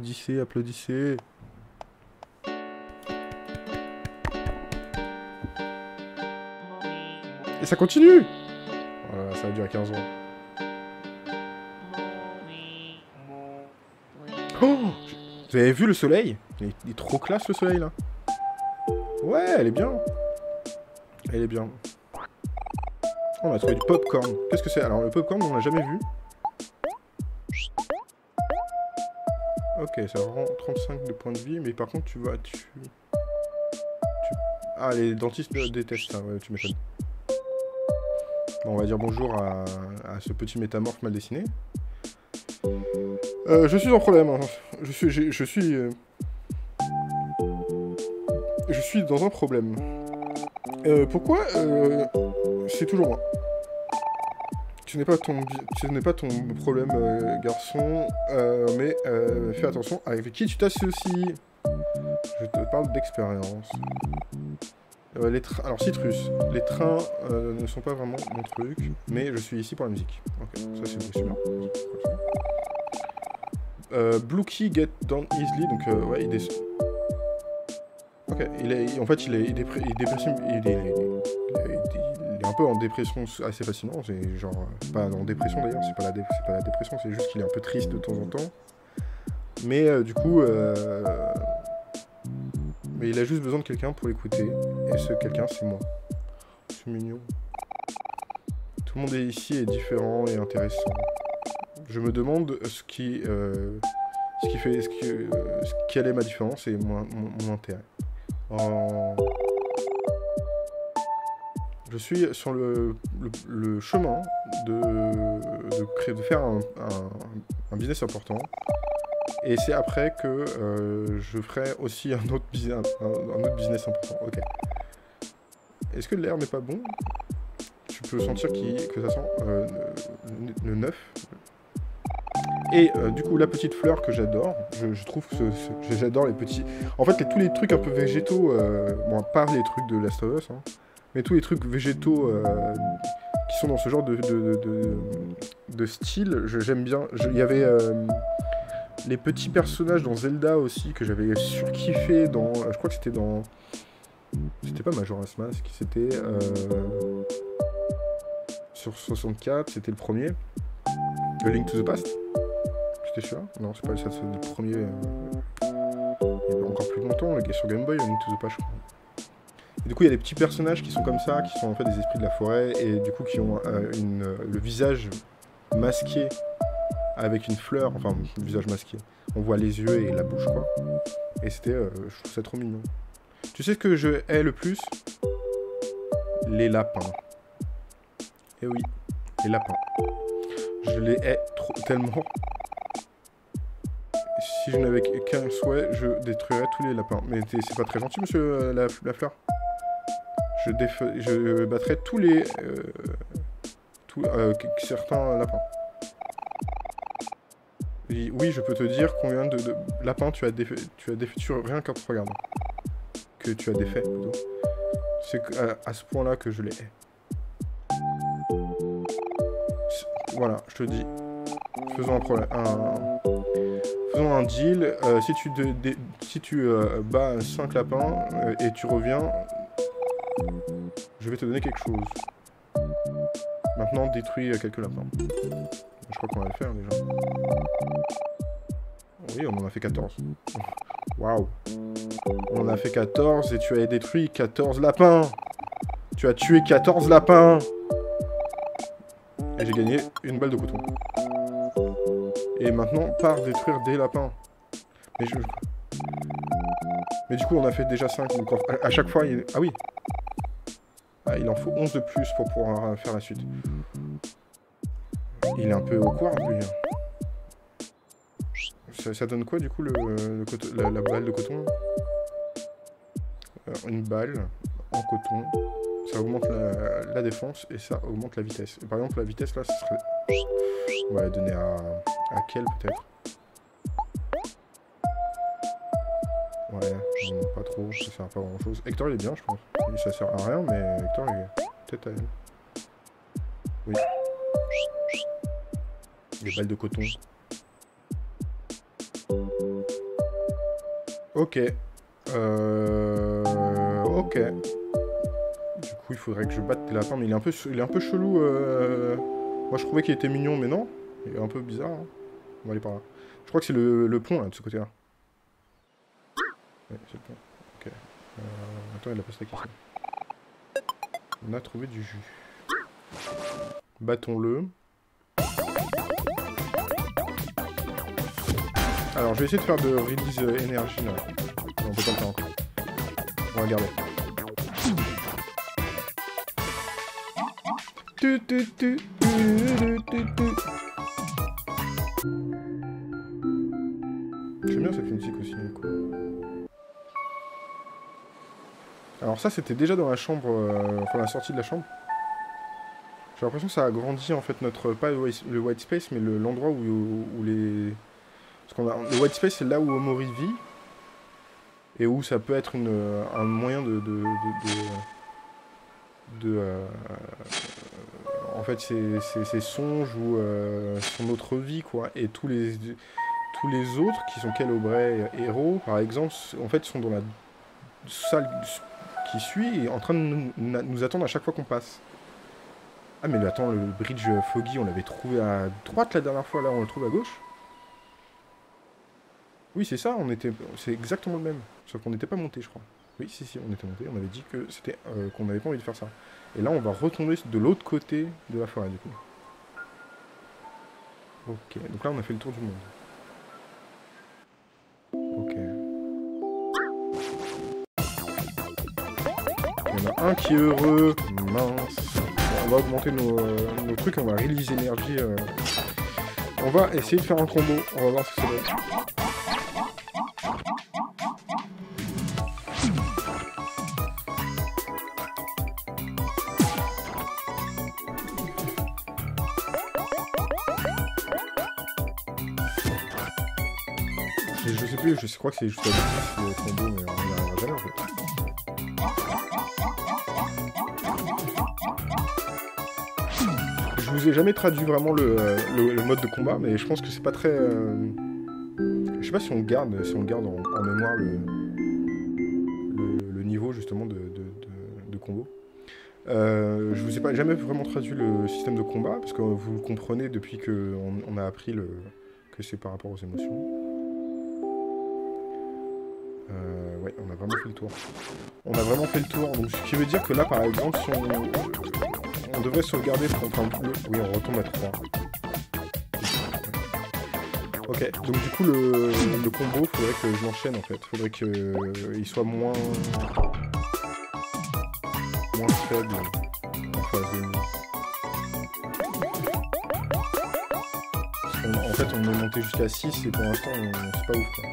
S1: Applaudissez, applaudissez. Et ça continue Voilà, ça va durer 15 ans. Oh Vous avez vu le soleil? Il est, il est trop classe le soleil là. Ouais, elle est bien. Elle est bien. Oh, on a trouvé du popcorn. Qu'est-ce que c'est? Alors le popcorn, on l'a jamais vu. Ok, ça rend 35 de points de vie, mais par contre, tu vas... Tu... Ah, les dentistes détestent ça, ouais, tu m'étonnes. On va dire bonjour à, ce petit métamorphe mal dessiné. Euh, je suis en problème. hein. Je suis... Je suis... euh, Je suis dans un problème. Euh, pourquoi euh, C'est toujours moi. Ce n'est pas ton, problème, euh, garçon, euh, mais euh, fais attention avec qui tu t'associes. Je te parle d'expérience. Les Alors, Citrus. Les trains ne sont pas vraiment mon truc, mais je suis ici pour la musique. Ok, ça c'est super. Euh, Blue Key get down easily, donc ouais, il descend. Ok, il est, en fait, il est, il est, il est, il est un peu en dépression assez facilement. C'est genre, pas en dépression d'ailleurs, c'est pas, la pas la dépression, c'est juste qu'il est un peu triste de temps en temps. Mais euh, du coup, euh, mais il a juste besoin de quelqu'un pour l'écouter. Et ce quelqu'un, c'est moi. C'est mignon. Tout le monde ici est différent et intéressant. Je me demande ce qui, euh, ce qui fait, ce qui, ce, quelle est ma différence et mon, mon, intérêt. Je suis sur le, le, chemin de, créer, de faire un, business important et c'est après que euh, je ferai aussi un autre, business, important. Ok. Est-ce que l'air n'est pas bon? Tu peux sentir que ça sent euh, le neuf. Et euh, du coup, la petite fleur que j'adore, je, trouve que j'adore les petits... En fait, tous les trucs un peu végétaux, bon, pas les trucs de Last of Us, hein, mais tous les trucs végétaux qui sont dans ce genre de, style, j'aime bien. Il y avait les petits personnages dans Zelda aussi que j'avais surkiffé dans. Euh, je crois que c'était dans. C'était pas Majora's Mask, c'était. Euh, sur 64, c'était le premier. The Link to the Past. J'étais sûr Non, c'est pas ça, c'est le premier. Euh, il y avait encore plus longtemps, sur Game Boy, Link to the Past, je crois. Et du coup, il y a des petits personnages qui sont comme ça, qui sont en fait des esprits de la forêt, et du coup, qui ont une, le visage masqué avec une fleur, enfin, le visage masqué. On voit les yeux et la bouche, quoi. Et c'était, euh, je trouve ça trop mignon. Tu sais ce que je hais le plus? Les lapins. Eh oui, les lapins. Je les hais trop, tellement. Si je n'avais qu'un souhait, je détruirais tous les lapins. Mais c'est pas très gentil, monsieur euh, la, fleur? Je, battrais tous les... Euh, tous, certains lapins. Oui, je peux te dire combien de, lapins tu as défait, tu as défait sur rien qu'en te regardant. Que tu as défait, plutôt. C'est à, ce point-là que je les hais. Voilà, je te dis. Faisons un problème. Faisons un deal. Euh, si tu, si tu euh, bats 5 lapins euh, et tu reviens, je vais te donner quelque chose. Maintenant, détruis quelques lapins. Je crois qu'on va le faire déjà. Oui, on en a fait 14. [LAUGHS] Waouh. On en a fait 14 et tu as détruit 14 lapins. Tu as tué 14 lapins. Et j'ai gagné une balle de coton. Et maintenant, par détruire des lapins. Mais je... Mais du coup, on a fait déjà 5. Donc à chaque fois, il... Ah oui. Il en faut 11 de plus pour pouvoir faire la suite. Il est un peu au coin, lui. Ça, donne quoi, du coup, le, la, balle de coton Une balle en coton. Ça augmente la, défense et ça augmente la vitesse. par exemple, la vitesse, là, ce serait... Ouais, donner à, à quel, peut-être? Pas trop, ça sert à pas grand chose. Hector il est bien je pense. Ça sert à rien mais Hector il est peut-être à. Oui. Les balles de coton. Ok. Euh... Ok. Du coup, il faudrait que je batte les lapins, mais il est un peu, il est un peu chelou. Euh... Moi, je trouvais qu'il était mignon, mais non. Il est un peu bizarre. Hein. On va aller par là. Je crois que c'est le, le, pont, là, de ce côté-là. C'est. Ok. Euh... Attends, il a pas stacké On a trouvé du jus. Battons-le. Alors, je vais essayer de faire de release euh, énergie. Non, on peut pas le faire encore. On va garder. J'aime bien cette musique Alors ça, c'était déjà dans la chambre, euh, enfin la sortie de la chambre. J'ai l'impression que ça a grandi en fait notre, pas le white space, mais l'endroit où, les... Parce a, le white space, c'est là où Omori vit. et où ça peut être une, un moyen de... euh, en fait, ces songes ou euh, son autre vie, quoi. Et tous les, tous les autres, qui sont Kelobray héros, par exemple, en fait, sont dans la salle suit et en train de nous, nous attendre à chaque fois qu'on passe. Ah mais attends, le bridge Foggy, on l'avait trouvé à droite la dernière fois, là on le trouve à gauche Oui c'est ça, on était, c'est exactement le même, sauf qu'on n'était pas monté je crois. Oui si si, on était monté, on avait dit que c'était euh, qu'on n'avait pas envie de faire ça. Et là on va retomber de l'autre côté de la forêt du coup. Ok, donc là on a fait le tour du monde. En a un qui est heureux, mince on va augmenter euh, nos, trucs, on va réaliser l'énergie. Euh. On va essayer de faire un combo, on va voir ce que ça donne. Je, sais plus, je crois que c'est juste le combo, mais on n'y arrivera jamais en fait. Vous ai jamais traduit vraiment euh, le, mode de combat, mais je pense que c'est pas très... Euh, je sais pas si on garde, si on garde en, mémoire le, le, niveau justement de, combo. Euh, je vous ai pas jamais vraiment traduit le système de combat, parce que vous comprenez depuis qu'on on a appris le, que c'est par rapport aux émotions. Euh, ouais, on a vraiment fait le tour. On a vraiment fait le tour, donc ce qui veut dire que là par exemple, si on, on devrait sauvegarder un bleu. Oui, on retombe à 3. Ok, donc du coup, le, combo, faudrait que je l'enchaîne en fait. Faudrait qu'il euh, soit moins... moins faible en fait, on est monté jusqu'à 6 et pour l'instant, c'est pas ouf. Quoi.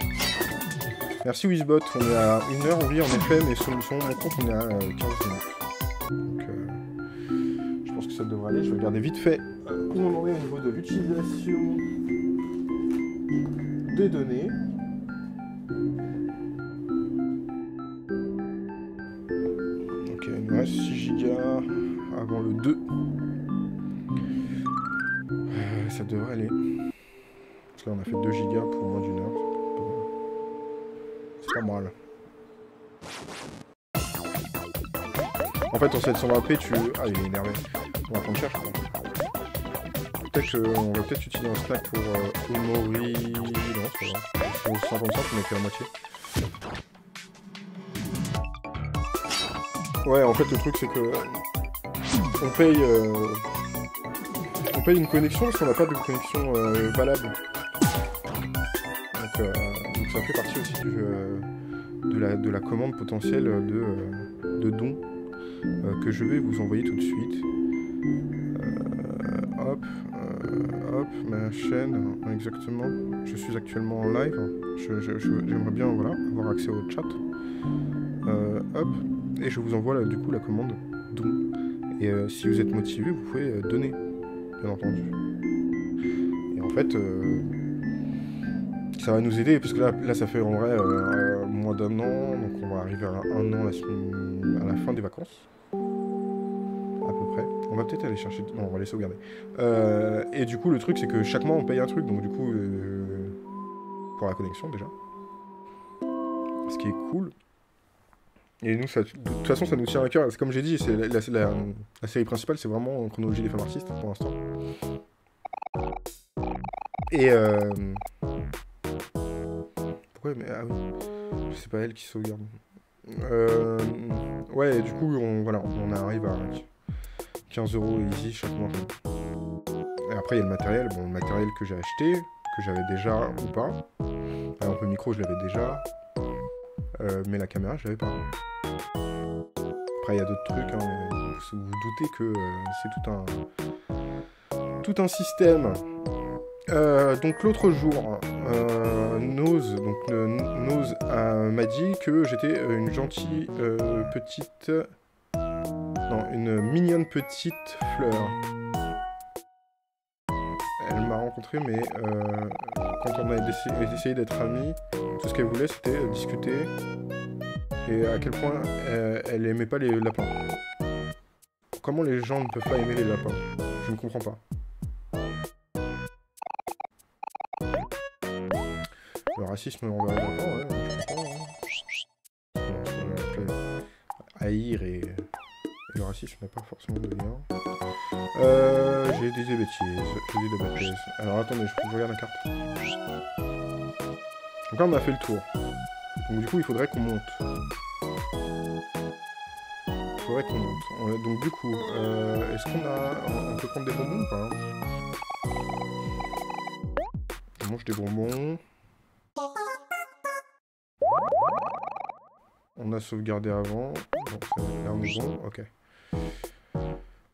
S1: Merci Wizbot, on est à 1 heure, oui en effet, mais sur, sur mon compte, on est à 15 euh, minutes. Je vais regarder vite fait où on en est au niveau de l'utilisation des données. Ok, il nous reste 6 Go avant le 2. Euh, ça devrait aller. Parce que là on a fait 2 Go pour moins d'une heure. C'est pas mal. En fait, en 720p, tu... Ah, il est énervé. On va prendre cher, je crois. Peut-être qu'on va peut-être utiliser un snack pour euh, Omori... Non, c'est pas grave. Pour 135, on a fait la moitié. Ouais, en fait, le truc, c'est que... On paye... Euh, on paye une connexion parce qu'on n'a pas de connexion euh, valable. Donc, euh, donc, ça fait partie aussi de, la, de la commande potentielle de, de dons que je vais vous envoyer tout de suite. Hop, ma chaîne, exactement. Je suis actuellement en live. J'aimerais bien voilà, avoir accès au chat. Euh, hop, et je vous envoie là, du coup la commande don. Et si vous êtes motivé, vous pouvez donner, bien entendu. Et en fait, ça va nous aider parce que là, là ça fait en vrai moins d'un an, donc on va arriver à un an à la fin des vacances. Va peut-être aller chercher... Non, on va les sauvegarder. Euh, et du coup, le truc, c'est que chaque mois, on paye un truc. Donc, du coup, euh, pour la connexion, déjà. Ce qui est cool. Et nous, ça, de toute façon, ça nous tient à cœur. Comme j'ai dit, c'est la, série principale, c'est vraiment Chronologie des femmes artistes, pour l'instant. Et... Euh... Pourquoi mais, Ah oui. C'est pas elle qui sauvegarde. Euh... Ouais, du coup, on, voilà, on arrive à 15 euros easy chaque mois. Et après, il y a le matériel. Bon, le matériel que j'ai acheté, que j'avais déjà ou pas. Par exemple, le micro, je l'avais déjà. Euh, mais la caméra, je l'avais pas. Après, il y a d'autres trucs. Hein, vous, vous doutez que euh, c'est tout un, tout un système. Euh, donc l'autre jour, Nose, Nose m'a dit que j'étais une gentille petite une mignonne petite fleur. Elle m'a rencontrée, mais euh, quand on a essayé d'être amis, tout ce qu'elle voulait, c'était euh, discuter. Et à quel point elle aimait pas les lapins. Comment les gens ne peuvent pas aimer les lapins? Je ne comprends pas. Le racisme envers les lapins, ouais, je comprends. Hein. Haïr et le racisme n'a pas forcément de lien. Euh, j'ai des bêtises. J'ai. Alors attendez, je, regarde la carte. Donc là, on a fait le tour. Donc du coup, il faudrait qu'on monte. Il faudrait qu'on monte. Donc du coup, euh, est-ce qu'on a... On peut prendre des bonbons ou pas hein? On mange des bonbons. On a sauvegardé avant. Donc là, on bon. Ok.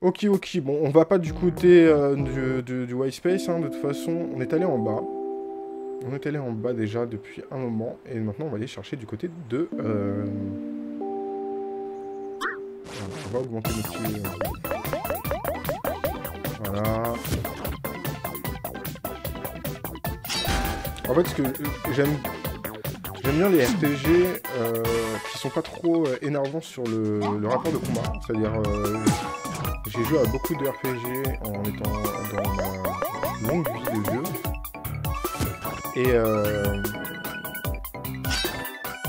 S1: Ok, ok, bon, on va pas du côté euh, du, white space, hein, de toute façon, on est allé en bas. On est allé en bas déjà depuis un moment, et maintenant on va aller chercher du côté de... Euh, on va augmenter. Euh, voilà. En fait, ce que j'aime... J'aime bien les RPG qui sont pas trop énervants sur le, le rapport de combat. C'est-à-dire, j'ai joué à beaucoup de RPG en étant dans ma longue vie de vieux. Et euh,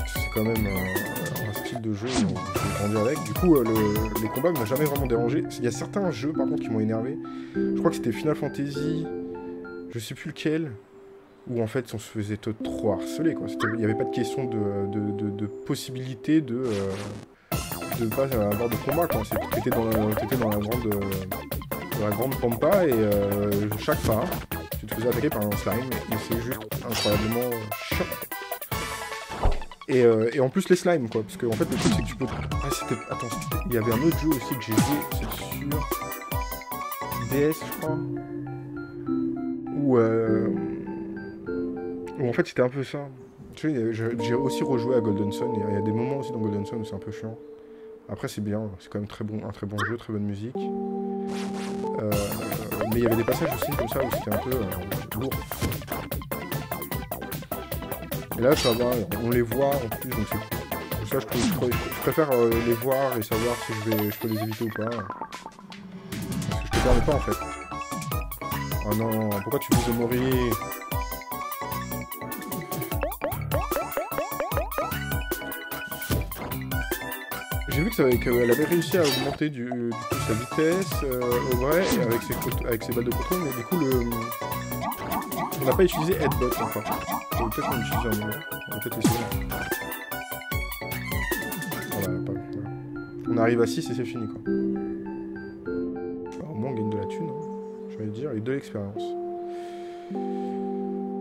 S1: c'est quand même un, style de jeu où j'ai grandi avec. Du coup, euh, les combats ne m'ont jamais vraiment dérangé. Il y a certains jeux par contre qui m'ont énervé. Je crois que c'était Final Fantasy, je sais plus lequel, où en fait on se faisait trop harceler. Il n'y avait pas de question de, possibilité de. Euh, de pas avoir de combat quand t'étais dans, dans la grande dans la grande pampa et euh, chaque pas tu te faisais attaquer par un slime et c'est juste incroyablement chiant. Et, euh, et, en plus les slimes quoi, parce que en fait le truc c'est que tu peux. Ah c'était. Attends, il y avait un autre jeu aussi que j'ai joué, c'est sur DS je crois. Où, euh... où en fait c'était un peu ça. Tu sais, j'ai aussi rejoué à Golden Sun, il y a des moments aussi dans Golden Sun où c'est un peu chiant. Après, c'est bien, c'est quand même très bon, un très bon jeu, très bonne musique. Euh, mais il y avait des passages aussi comme ça où c'était un peu euh, lourd. Et là, ça va, on les voit en plus, donc c'est ça, je, préfère euh, les voir et savoir si je, vais, je peux les éviter ou pas. Parce que je te permets pas en fait. Oh non, pourquoi tu veux mourir? J'ai vu qu'elle avait réussi à augmenter du, coup sa vitesse euh, au vrai avec ses, avec ses balles de contrôle, mais du coup le on n'a pas utilisé Headbot encore. Va peut-être moment. On va peut-être essayer. On arrive à 6 et c'est fini quoi. au moins on gagne de la thune, hein, je vais dire, et de l'expérience.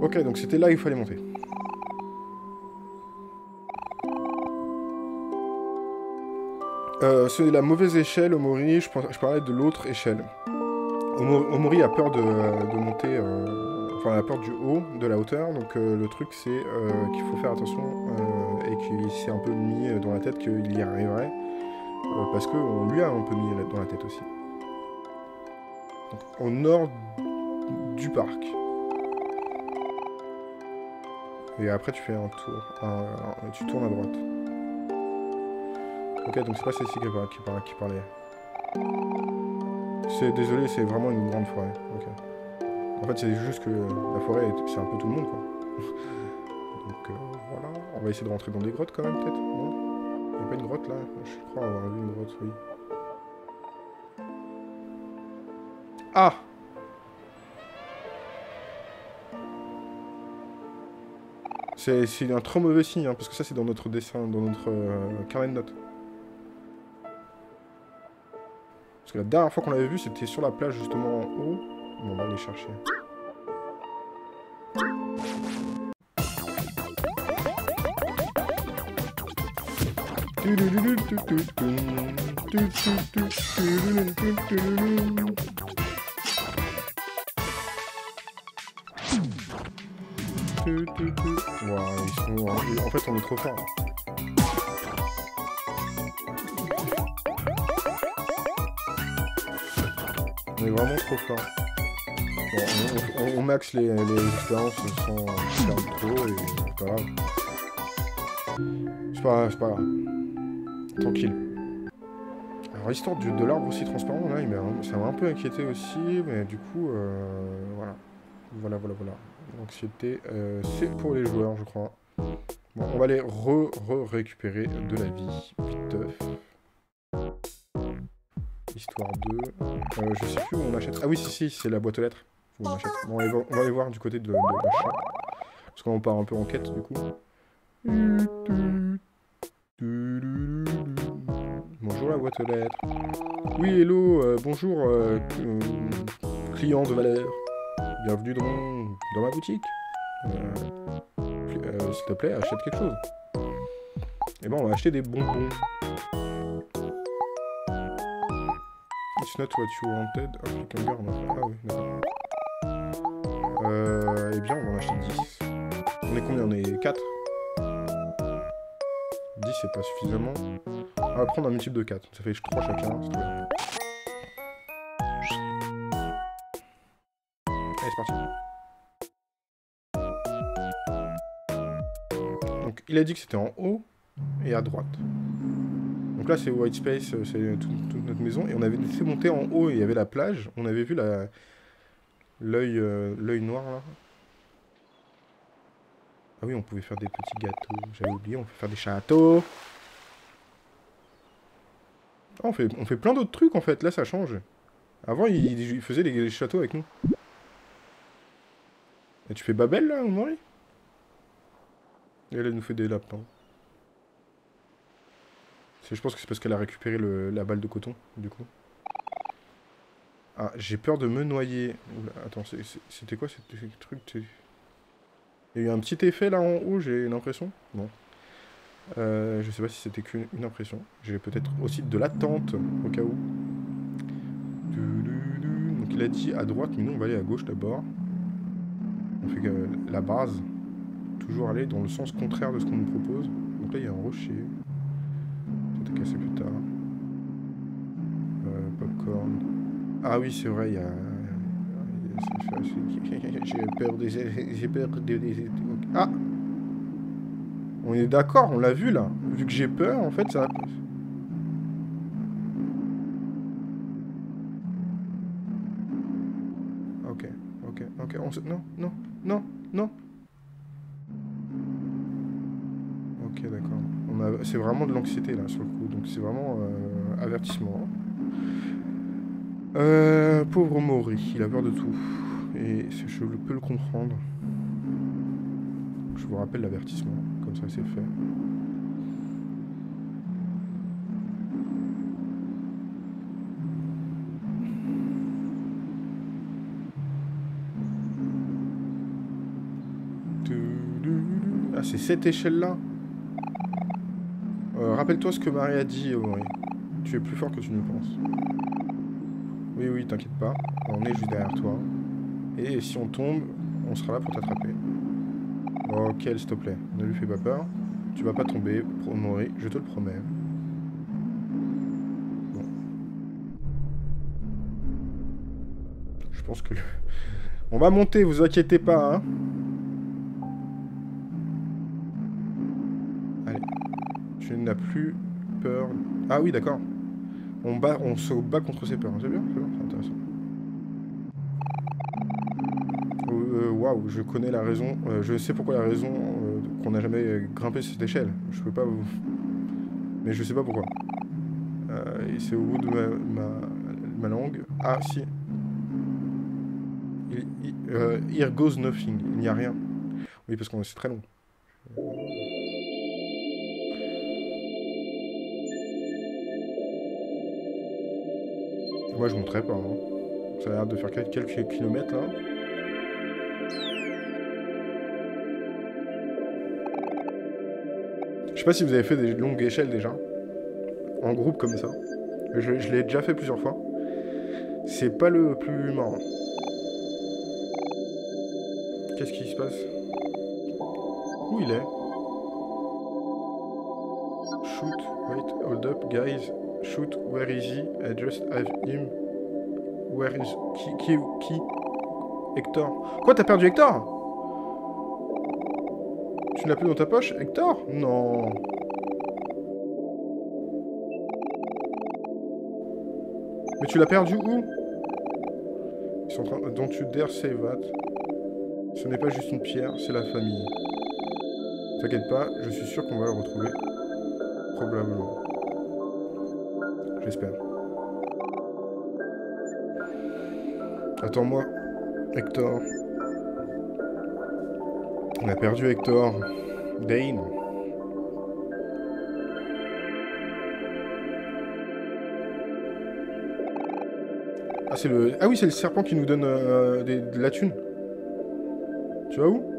S1: Ok, donc c'était là qu'il fallait monter. Euh, c'est la mauvaise échelle, Omori, je, parlais de l'autre échelle. Omori a peur de, monter, euh, enfin a peur du haut, de la hauteur, donc euh, le truc c'est qu'il faut faire attention et qu'il s'est un peu mis dans la tête qu'il y arriverait, parce qu'on lui a un peu mis dans la tête aussi. au nord du parc. Et après tu fais un tour, tu tournes à droite. Ok, donc c'est pas celle-ci qui, qui, parlait. C'est désolé, c'est vraiment une grande forêt. En fait, c'est juste que la forêt, c'est un peu tout le monde, quoi. [LAUGHS] donc euh, voilà. On va essayer de rentrer dans des grottes quand même, peut-être. Il n'y a pas une grotte là? Je crois avoir vu une grotte, oui. Ah C'est un très mauvais signe, hein, parce que ça c'est dans notre dessin, dans notre euh, carnet de notes. Parce que la dernière fois qu'on l'avait vu, c'était sur la plage, justement, en haut. on va aller chercher. ils sont... En fait, on est trop fort. On vraiment trop fort. Bon, on, max les, les expériences sans perdre trop et c'est pas grave. C'est pas, grave. Tranquille. Alors l'histoire de l'arbre aussi transparent, là, il ça m'a un peu inquiété aussi, mais du coup, euh, voilà. Voilà, voilà, voilà. L'anxiété, euh, c'est pour les joueurs, je crois. Bon, on va aller re, re récupérer de la vie. Viteuf. Histoire 2. Euh, je sais plus où on achète. Ah oui, si, si, c'est la boîte aux lettres. On va aller voir- du côté de, de. Parce qu'on part un peu en quête, du coup. Bonjour la boîte aux lettres. Oui, hello, euh, bonjour, euh, euh, client de valeur. Bienvenue dans, dans ma boutique. S'il te plaît, achète quelque chose. Et ben, on va acheter des bonbons. It's not what you wanted. On girl, non. Ah oui, d'accord. Euh, eh bien, on va en acheter 10. On est combien? On est 4 10, c'est pas suffisamment. On va prendre un multiple de 4. Ça fait 3 chacun. c'est. Allez, c'est parti. Donc, il a dit que c'était en haut et à droite. Donc là, c'est White Space, euh, c'est tout- maison. Et on avait fait monter en haut et il y avait la plage. On avait vu la l'œil euh, l'œil noir là. Ah oui, on pouvait faire des petits gâteaux. J'avais oublié, on peut faire des châteaux. Ah, on, fait, on fait plein d'autres trucs en fait. Là, ça change. Avant, il, faisait les, châteaux avec nous. Et tu fais Babel là, Maury Et elle nous fait des lapins. Je pense que c'est parce qu'elle a récupéré la balle de coton, du coup. Ah, j'ai peur de me noyer. Attends, c'était quoi ce truc Il y a eu un petit effet là en haut, j'ai l'impression. Bon. Euh, je sais pas si c'était qu'une une impression. J'ai peut-être aussi de l'attente, au cas où. Donc il a dit à droite, mais nous on va aller à gauche d'abord. On fait que la base. Toujours aller dans le sens contraire de ce qu'on nous propose. Donc là il y a un rocher. Peut-être casser plus tard. Euh, popcorn. Ah oui, c'est vrai, il y a. J'ai peur des. J'ai peur des- Ah On est d'accord, on l'a vu là. Vu que j'ai peur, en fait, ça. Ok, ok, ok. On se... Non, non, non, non. C'est vraiment de l'anxiété là sur le coup, donc c'est vraiment euh, avertissement. Euh, pauvre Maury, il a peur de tout. Et je peux le comprendre. Je vous rappelle l'avertissement, comme ça c'est fait. Ah, c'est cette échelle-là? Euh, Rappelle-toi ce que Marie a dit, Maury. Tu es plus fort que tu ne penses. Oui, oui, t'inquiète pas. On est juste derrière toi. Et si on tombe, on sera là pour t'attraper. Ok, s'il te plaît, ne lui fais pas peur. Tu vas pas tomber, Maury, je te le promets. Bon. Je pense que... [LAUGHS] On va monter, vous inquiétez pas, hein. Tu n'as plus peur... Ah oui, d'accord. On, on se bat contre ses peurs. C'est bien, c'est bien, c'est intéressant. Euh, Waouh, je connais la raison. euh, je sais pourquoi la raison euh, qu'on n'a jamais grimpé cette échelle. Je peux pas vous. Mais je sais pas pourquoi. Euh, c'est au bout de ma, langue. Ah, si. Euh, here goes nothing. Il n'y a rien. Oui, parce que c'est très long. Moi, je monterai pas. hein. Ça a l'air de faire quel- quelques kilomètres là. Je sais pas si vous avez fait des longues échelles déjà. En groupe comme ça. Je, je l'ai déjà fait plusieurs fois. C'est pas le plus marrant. Qu'est-ce qui se passe? Où il est? Shoot, wait, hold up, guys. Where is he? I just have him. Where is... Qui... Qui... qui? Hector. Quoi, t'as perdu Hector? Tu l'as plus dans ta poche Hector? Non. Mais tu l'as perdu où? Ils sont en train... Don't you dare say that. Ce n'est pas juste une pierre, c'est la famille. T'inquiète pas, je suis sûr qu'on va le retrouver. Probablement. J'espère. Attends-moi, Hector. On a perdu Hector. Dane. Ah, le... Ah oui, c'est le serpent qui nous donne euh, des, de la thune. Tu vas où?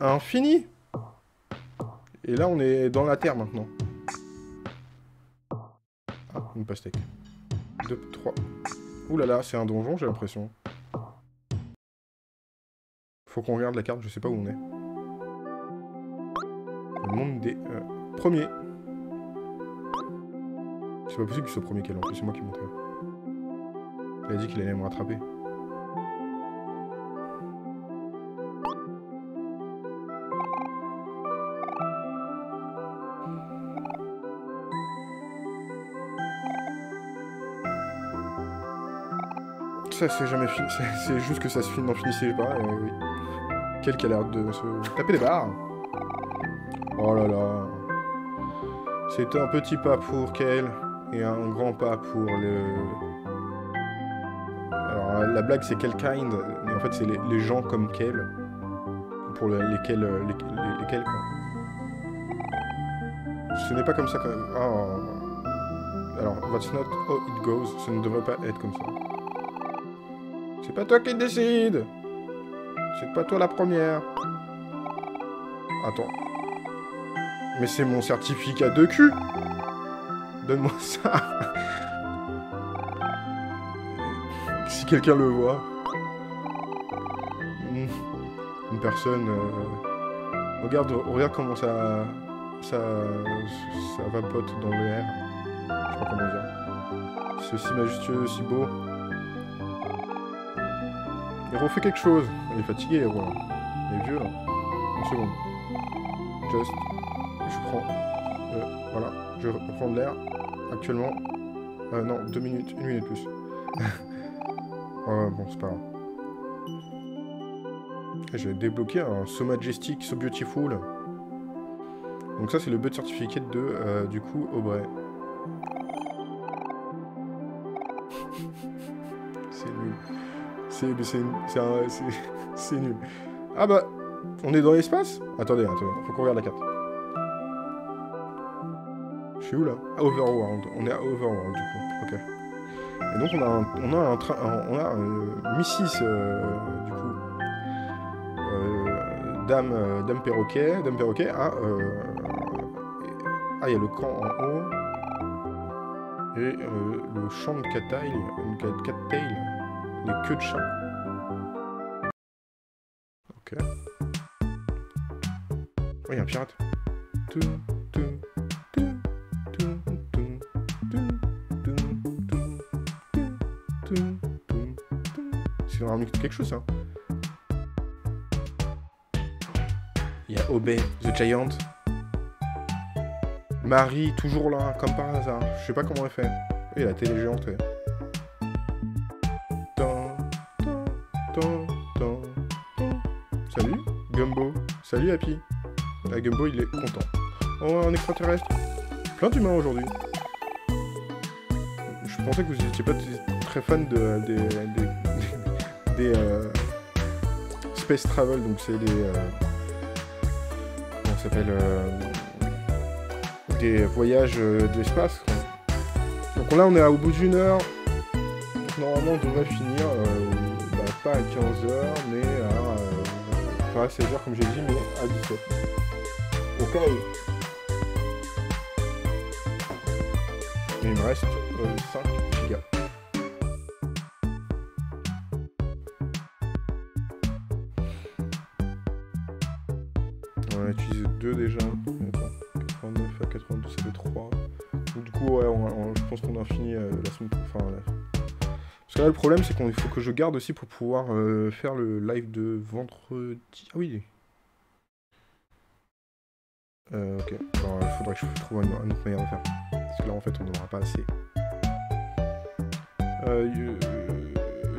S1: Infini Et là, on est dans la terre maintenant. Ah, une pastèque. Deux, trois. Ouh là là, c'est un donjon, j'ai l'impression. Faut qu'on regarde la carte, je sais pas où on est. Le monde des euh, premiers. C'est pas possible qu'il soit premier qu'elle, en plus, c'est moi qui monte. Il a dit qu'il allait me rattraper. C'est jamais fini. C'est juste que ça se finit, n'en finissait pas, et oui. Quel qui a l'air de se taper des barres. Oh là là. C'est un petit pas pour Kale et un grand pas pour le... Alors la blague c'est Kale Kind, mais en fait c'est les, gens comme Kale. Pour lesquels... Les, lesquels quoi. Ce n'est pas comme ça quand même. Oh. Alors, that's not how it goes. Ça ne devrait pas être comme ça. C'est pas toi qui décide C'est pas toi la première. Attends. Mais c'est mon certificat de cul Donne-moi [LAUGHS] ça Si quelqu'un le voit. Hmm. Une personne... Euh, regarde, regarde comment ça... Ça... Ça vapote dans le air. Je sais pas comment dire. C'est aussi majestueux, si beau. Il refait quelque chose. Il est fatigué, Héros. Il est vieux, là. Une seconde. Just je prends... Euh, voilà, je reprends de l'air. Actuellement... Euh, non, deux minutes, une minute plus. [LAUGHS] bon, c'est pas grave. J'ai débloqué un So Majestic, So Beautiful. Donc ça, c'est le but certificat de, euh, du coup, Aubrey. [LAUGHS] C'est nul. Ah bah, on est dans l'espace? Attendez, attendez, faut qu'on regarde la carte où là? Overworld. On est à Overworld du coup. Ok. Et donc on a un, on a un train, on a euh, Missis euh, du coup. Euh, dame, dame perroquet, dame perroquet. Ah, ah il y a le camp en haut. Et le champ de cattail, cattail, les queues de chat. Ok. Oh, il y a un pirate. Tout. C'est quelque chose, hein. Il y a Obey, The Giant. Marie, toujours là, comme par hasard. Je sais pas comment elle fait. Et la télé géante, Salut, Salut, Happy. La Gumbo, il est content. Oh, un extraterrestre. Plein d'humains aujourd'hui. Je pensais que vous n'étiez pas très fan de, [LAUGHS] des, euh, Space Travel, donc c'est des... Euh, comment ça s'appelle euh, Des voyages de l'espace. Donc là on est au bout d'une heure. normalement on devrait finir, bah, pas à 15h, mais à... pas à 16h comme j'ai dit, mais à 17. Ok. il me reste 5 problème, c'est qu'il faut que je garde aussi pour pouvoir euh, faire le live de vendredi. Ah oui. Euh, ok. il faudrait que je trouve un, autre moyen de faire. Parce que là, en fait, on n'aura pas assez.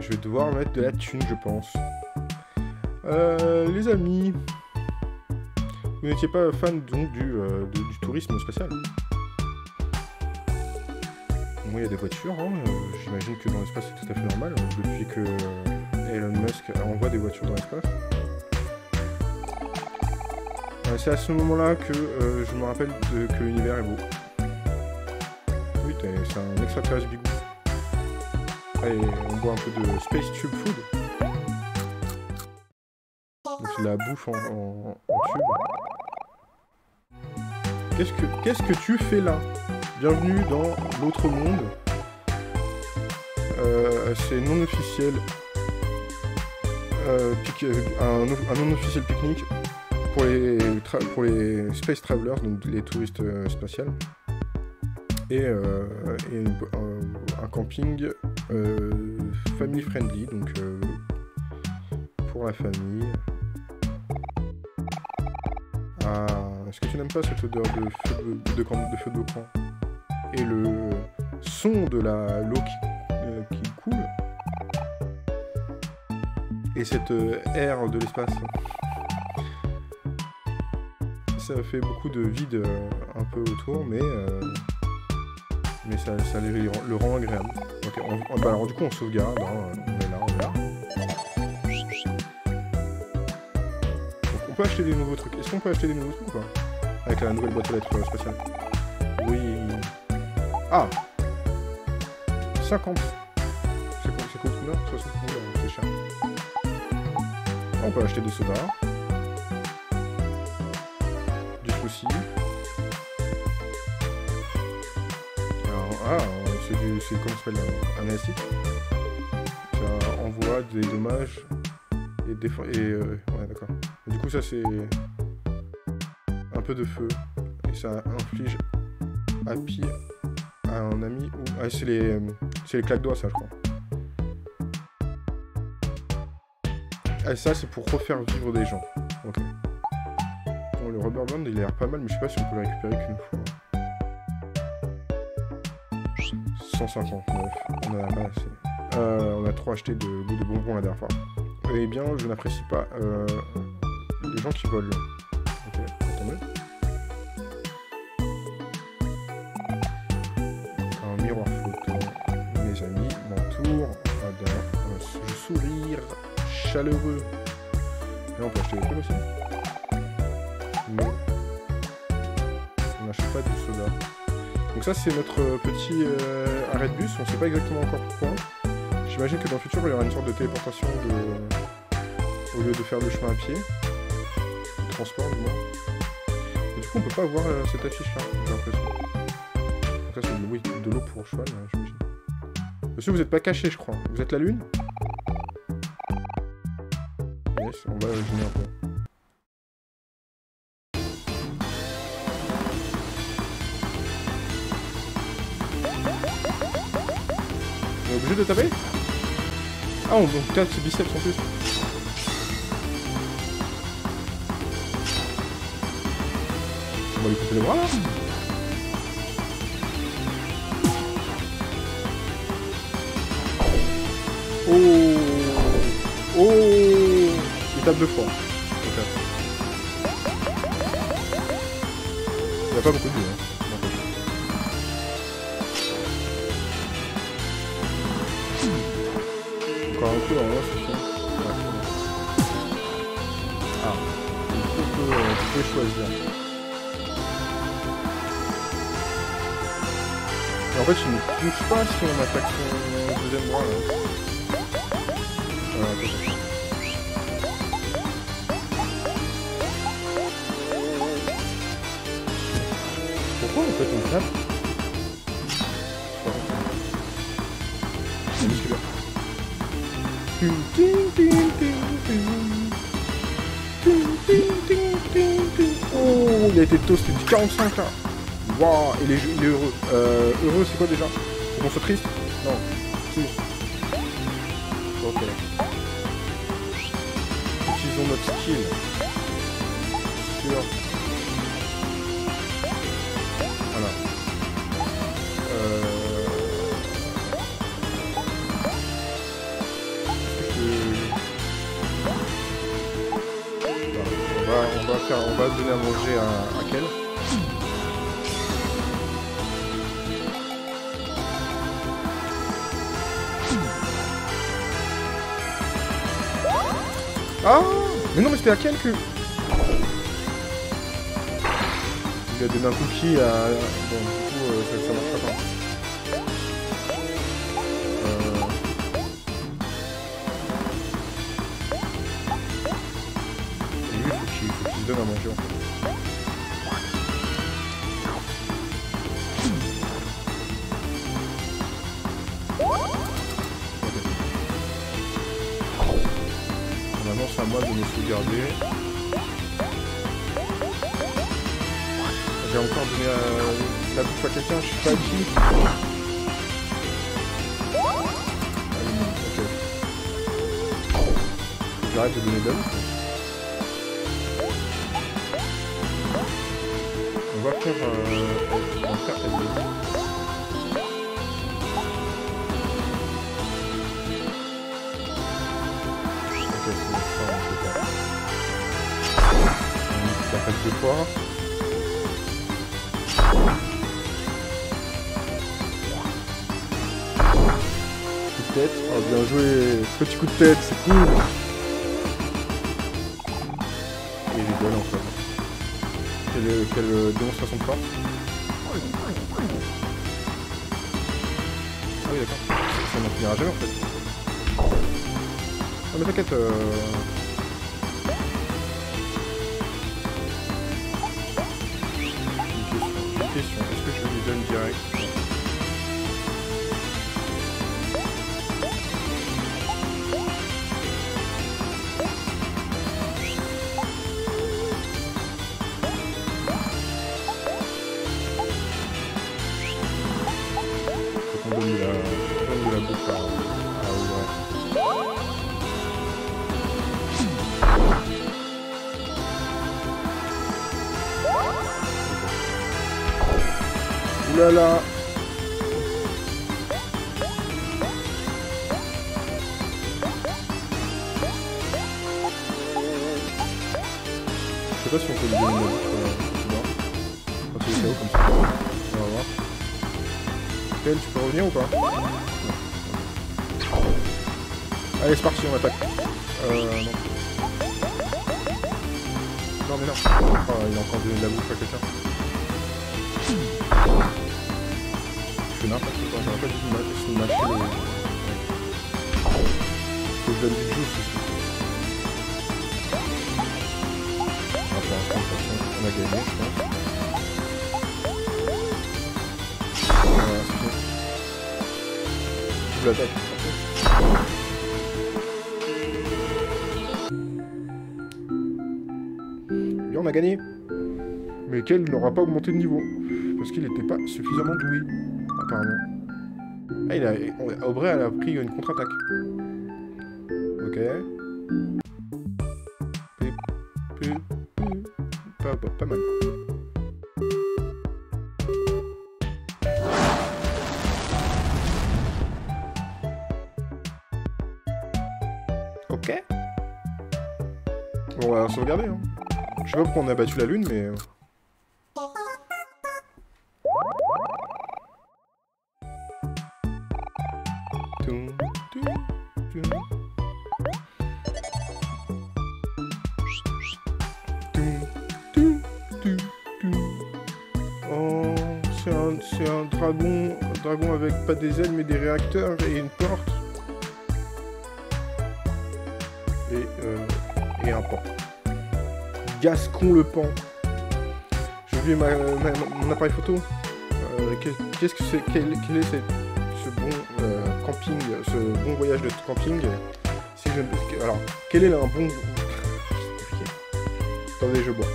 S1: je vais devoir mettre de la thune, je pense. les amis, vous n'étiez pas fan donc du, du tourisme spatial il y a des voitures. Hein, euh, j'imagine que dans l'espace, c'est tout à fait normal, hein, depuis que euh, Elon Musk envoie des voitures dans l'espace. Euh, c'est à ce moment-là que je me rappelle que l'univers est beau. Oui, c'est un extraterrestre bigou. Allez, on boit un peu de Space Tube Food. C'est la bouffe en, tube. Qu'est-ce que, qu'est-ce que tu fais là? Bienvenue dans l'autre monde. Euh, c'est non officiel. Euh, un, non officiel pique-nique pour les, pour les Space Travelers, donc les touristes euh, spatials. Et, un camping family friendly, donc pour la famille. Ah, est-ce que tu n'aimes pas cette odeur de feu de, de, de, feu de camp? Et le son de la l'eau euh, qui, coule et cette euh, air de l'espace. Ça fait beaucoup de vide euh, un peu autour, mais mais ça, le rend agréable. Bah, alors du coup on sauvegarde, hein, on est là, on est là. on peut acheter des nouveaux trucs. Est-ce qu'on peut acheter des nouveaux trucs ou pas? Avec la nouvelle boîte aux lettres spatiale ah 50 C'est quoi C'est combien 60 000, c'est. On peut acheter des sodas. Du souci. ah, c'est du. C'est comment ça s'appelle Un élastique. Ça envoie des dommages et des. Et, euh, d'accord. Du coup, ça c'est. Un peu de feu. Et ça inflige à pire un ami ou... Ah, c'est les... Les claques doigts, ça, je crois. Ah, ça, c'est pour refaire vivre des gens. Ok. Bon, le rubber band, il a l'air pas mal, mais je sais pas si on peut le récupérer qu'une fois. 159, on a pas assez. Euh, on a trop acheté de de bonbons la dernière fois. Eh bien, je n'apprécie pas euh, les gens qui volent. Chaleureux. Et on peut acheter des aussi. On n'achète pas du soda. Donc ça c'est notre petit euh, arrêt de bus, on sait pas exactement encore pourquoi. J'imagine que dans le futur il y aura une sorte de téléportation de... au lieu de faire le chemin à pied. Le transport du moins. Et du coup on peut pas voir euh, cette affiche là, j'ai l'impression. Donc ça c'est de l'eau pour cheval, hein, j'imagine. Monsieur vous êtes pas caché je crois. Vous êtes la lune? On va imaginer un peu. On est obligé de taper Ah, on, casse ses biceps en plus. On va lui couper les bras là Oh Oh tape deux fois. Il n'y a pas beaucoup de vie. Hein. Encore un coup, alors là, c'est chiant. Ah, tu peux, euh, choisir. En fait, je ne touche pas si on attaque son deuxième bras là. Euh, pourquoi on C'est. Oh, il a été toasté du 45 là. Waouh, il est, heureux. Euh, heureux, c'est quoi déjà? Faut qu'on soit triste? Non. Ok. Utilisons notre skill. À manger à, Kel. Ah Mais non, mais c'était à quel que... Il a donné un cookie à... la bouffe à quelqu'un, je sais pas qui. Ok. J'arrête de donner bouffe. On va faire... Euh, Petit coup de tête, c'est cool. Il rigole en fait. Quelle, quelle démonstration de force. Ah oui, d'accord. Ça n'en finira jamais en fait. Ah mais t'inquiète. Euh... On a gagné, on a gagné. Mais Kel n'aura pas augmenté de niveau. Parce qu'il n'était pas suffisamment doué, apparemment. Ah, il a... Aubrey, elle a pris une contre-attaque. Sauvegarder. Hein. Je sais pas pourquoi on a battu la lune, mais... c'est un dragon, un dragon avec pas des ailes mais des réacteurs Gascon le pan. J'ai oublié ma, ma- mon appareil photo. Euh, qu'est- Qu'est-ce que c'est quel, est cette- ce bon euh, camping, ce bon voyage de camping? Si je, alors, quel est un bon. [LAUGHS] Attendez, je bois.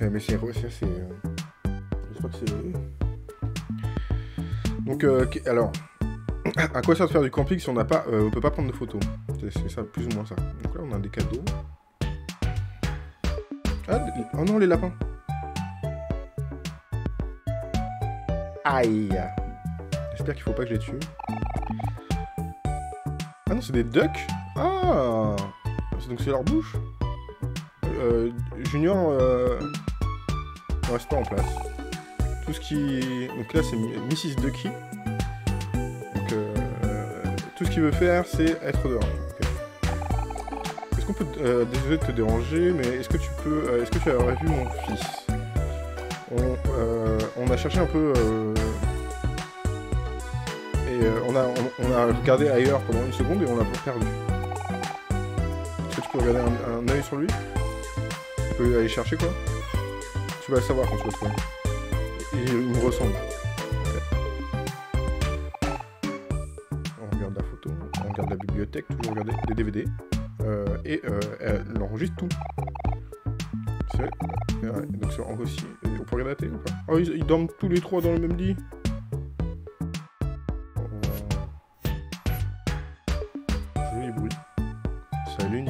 S1: Mais c'est, euh, je crois que c'est. Donc, euh, alors, [COUGHS] à quoi ça de faire du camping si on n'a pas, euh, on peut pas prendre de photos? C'est, ça, plus ou moins ça. Donc là, on a des cadeaux. Ah, oh non, les lapins. Aïe. J'espère qu'il faut pas que je les tue. Ah non, c'est des ducks. Ah. Donc c'est leur bouche. Euh, Junior euh, reste pas en place. Tout ce qui... Donc là c'est Mrs. Ducky. Ce qu'il veut faire c'est être dehors. Est-ce qu'on peut... Euh, désolé de te déranger, mais est-ce que tu peux... euh, est-ce que tu as vu mon fils? On, euh, on a cherché un peu... euh, et on, a, on, a regardé ailleurs pendant une seconde et on l'a perdu. Est-ce que tu peux regarder un, un œil sur lui? Tu peux aller chercher quoi? Tu vas le savoir quand tu vas le. Il, il me ressemble. Bibliothèque, toujours regarder des DVD. euh, et euh, elle enregistre tout. Vrai. Donc c'est aussi. et On peut regarder la Oh, ils, dorment tous les trois dans le même lit. Joli bruit. Salut.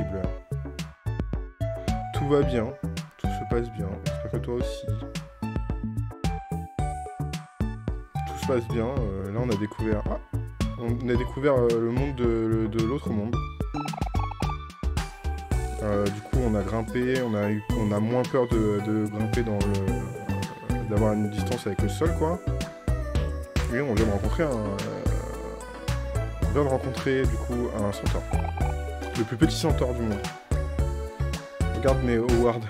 S1: Tout va bien. Tout se passe bien. J'espère que toi aussi. Tout se passe bien. euh, là, on a découvert. Ah On a découvert euh, le monde de, l'autre monde. Euh, du coup, on a grimpé, on a, eu, moins peur de, grimper dans le. d'avoir une distance avec le sol, quoi. Et on vient de rencontrer un. on vient de rencontrer, du coup, un centaure. Le plus petit centaure du monde. Regarde mes Howard.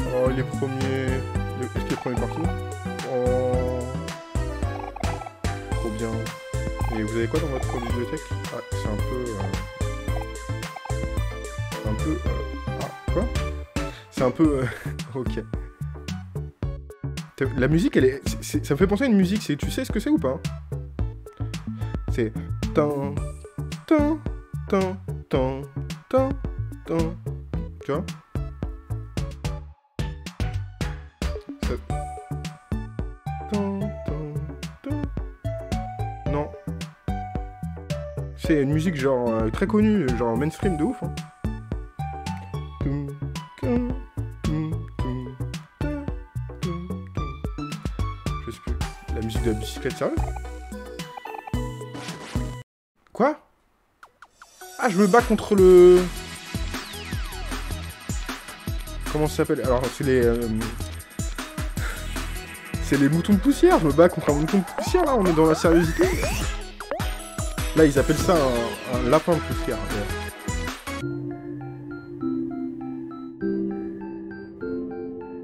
S1: Oh, il est premier. Est-ce qu'il est premier partout? Vous avez quoi dans votre bibliothèque? Ah, c'est un peu. euh, Un peu. euh, Ah, quoi? C'est un peu. euh, [LAUGHS] ok. T'as- La musique, elle est. Ça me fait penser à une musique, c'est- tu sais ce que c'est ou pas? C'est. Tan, tan, tan, tan, tan, tan. Tu vois? C'est une musique genre euh, très connue, genre mainstream de ouf. Hein. Je sais plus. La musique de la bicyclette, sérieux Quoi? Ah, je me bats contre le... Comment ça s'appelle? Alors, c'est les... euh, C'est les moutons de poussière, je me bats contre un mouton de poussière, là, on est dans la sérieuxité. Là, ils appellent ça un, un lapin poussière.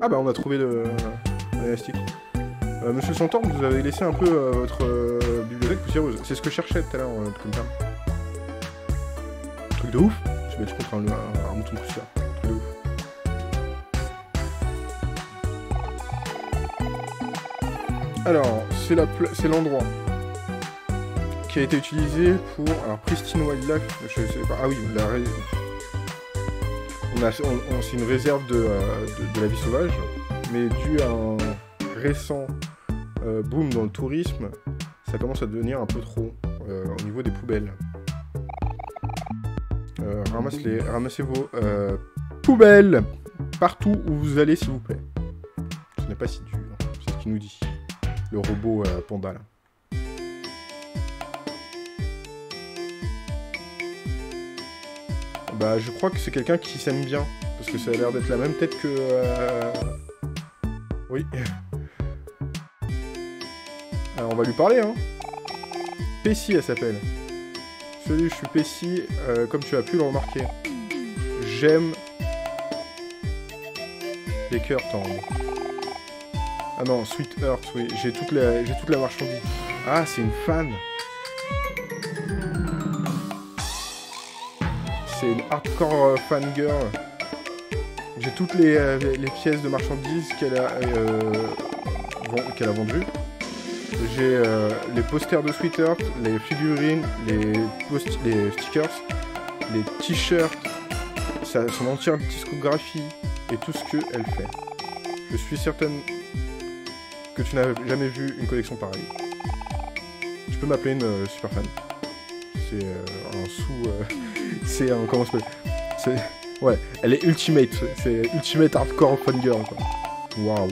S1: Ah bah, on a trouvé le... l'élastique. Euh, Monsieur Centaure, vous avez laissé un peu euh, votre euh, bibliothèque poussiéreuse. C'est ce que je cherchais tout à l'heure, euh, comme ça. Truc de ouf Je vais être contre un, un- mouton poussière. Truc de ouf. Alors, c'est l'endroit qui a été utilisé pour... Alors, Pristine Wildlife, je sais pas... Ah oui, la on a, on- c'est une réserve de, euh, de, de la vie sauvage, mais dû à un récent euh, boom dans le tourisme, ça commence à devenir un peu trop euh, au niveau des poubelles. Ramasse les, ramassez vos poubelles partout où vous allez, s'il vous plaît. Ce n'est pas si dur, c'est ce qu'il nous dit. Le robot panda. Bah, je crois que c'est quelqu'un qui s'aime bien. Parce que ça a l'air d'être la même tête que. euh, Oui. Alors, on va lui parler, hein. Pessi, elle s'appelle. Salut, je suis Pessi. euh, comme tu as pu le remarquer, j'aime les cœurs tendres. Ah non, Sweet Earth, oui. J'ai toute la, j'ai toute la marchandise. Ah, c'est une fan. C'est une hardcore euh, fangirl. J'ai toutes les, euh, les- pièces de marchandises qu'elle a, euh, vendues. J'ai les posters de Sweet Earth, les figurines, les, les stickers, les t-shirts, son entière discographie et tout ce qu'elle fait. Je suis certaine que tu n'as jamais vu une collection pareille. Tu peux m'appeler une super fan. C'est un sous... Euh, c'est un... Comment ça C'est... Ouais, elle est ultimate. C'est ultimate hardcore fun girl, quoi. Waouh.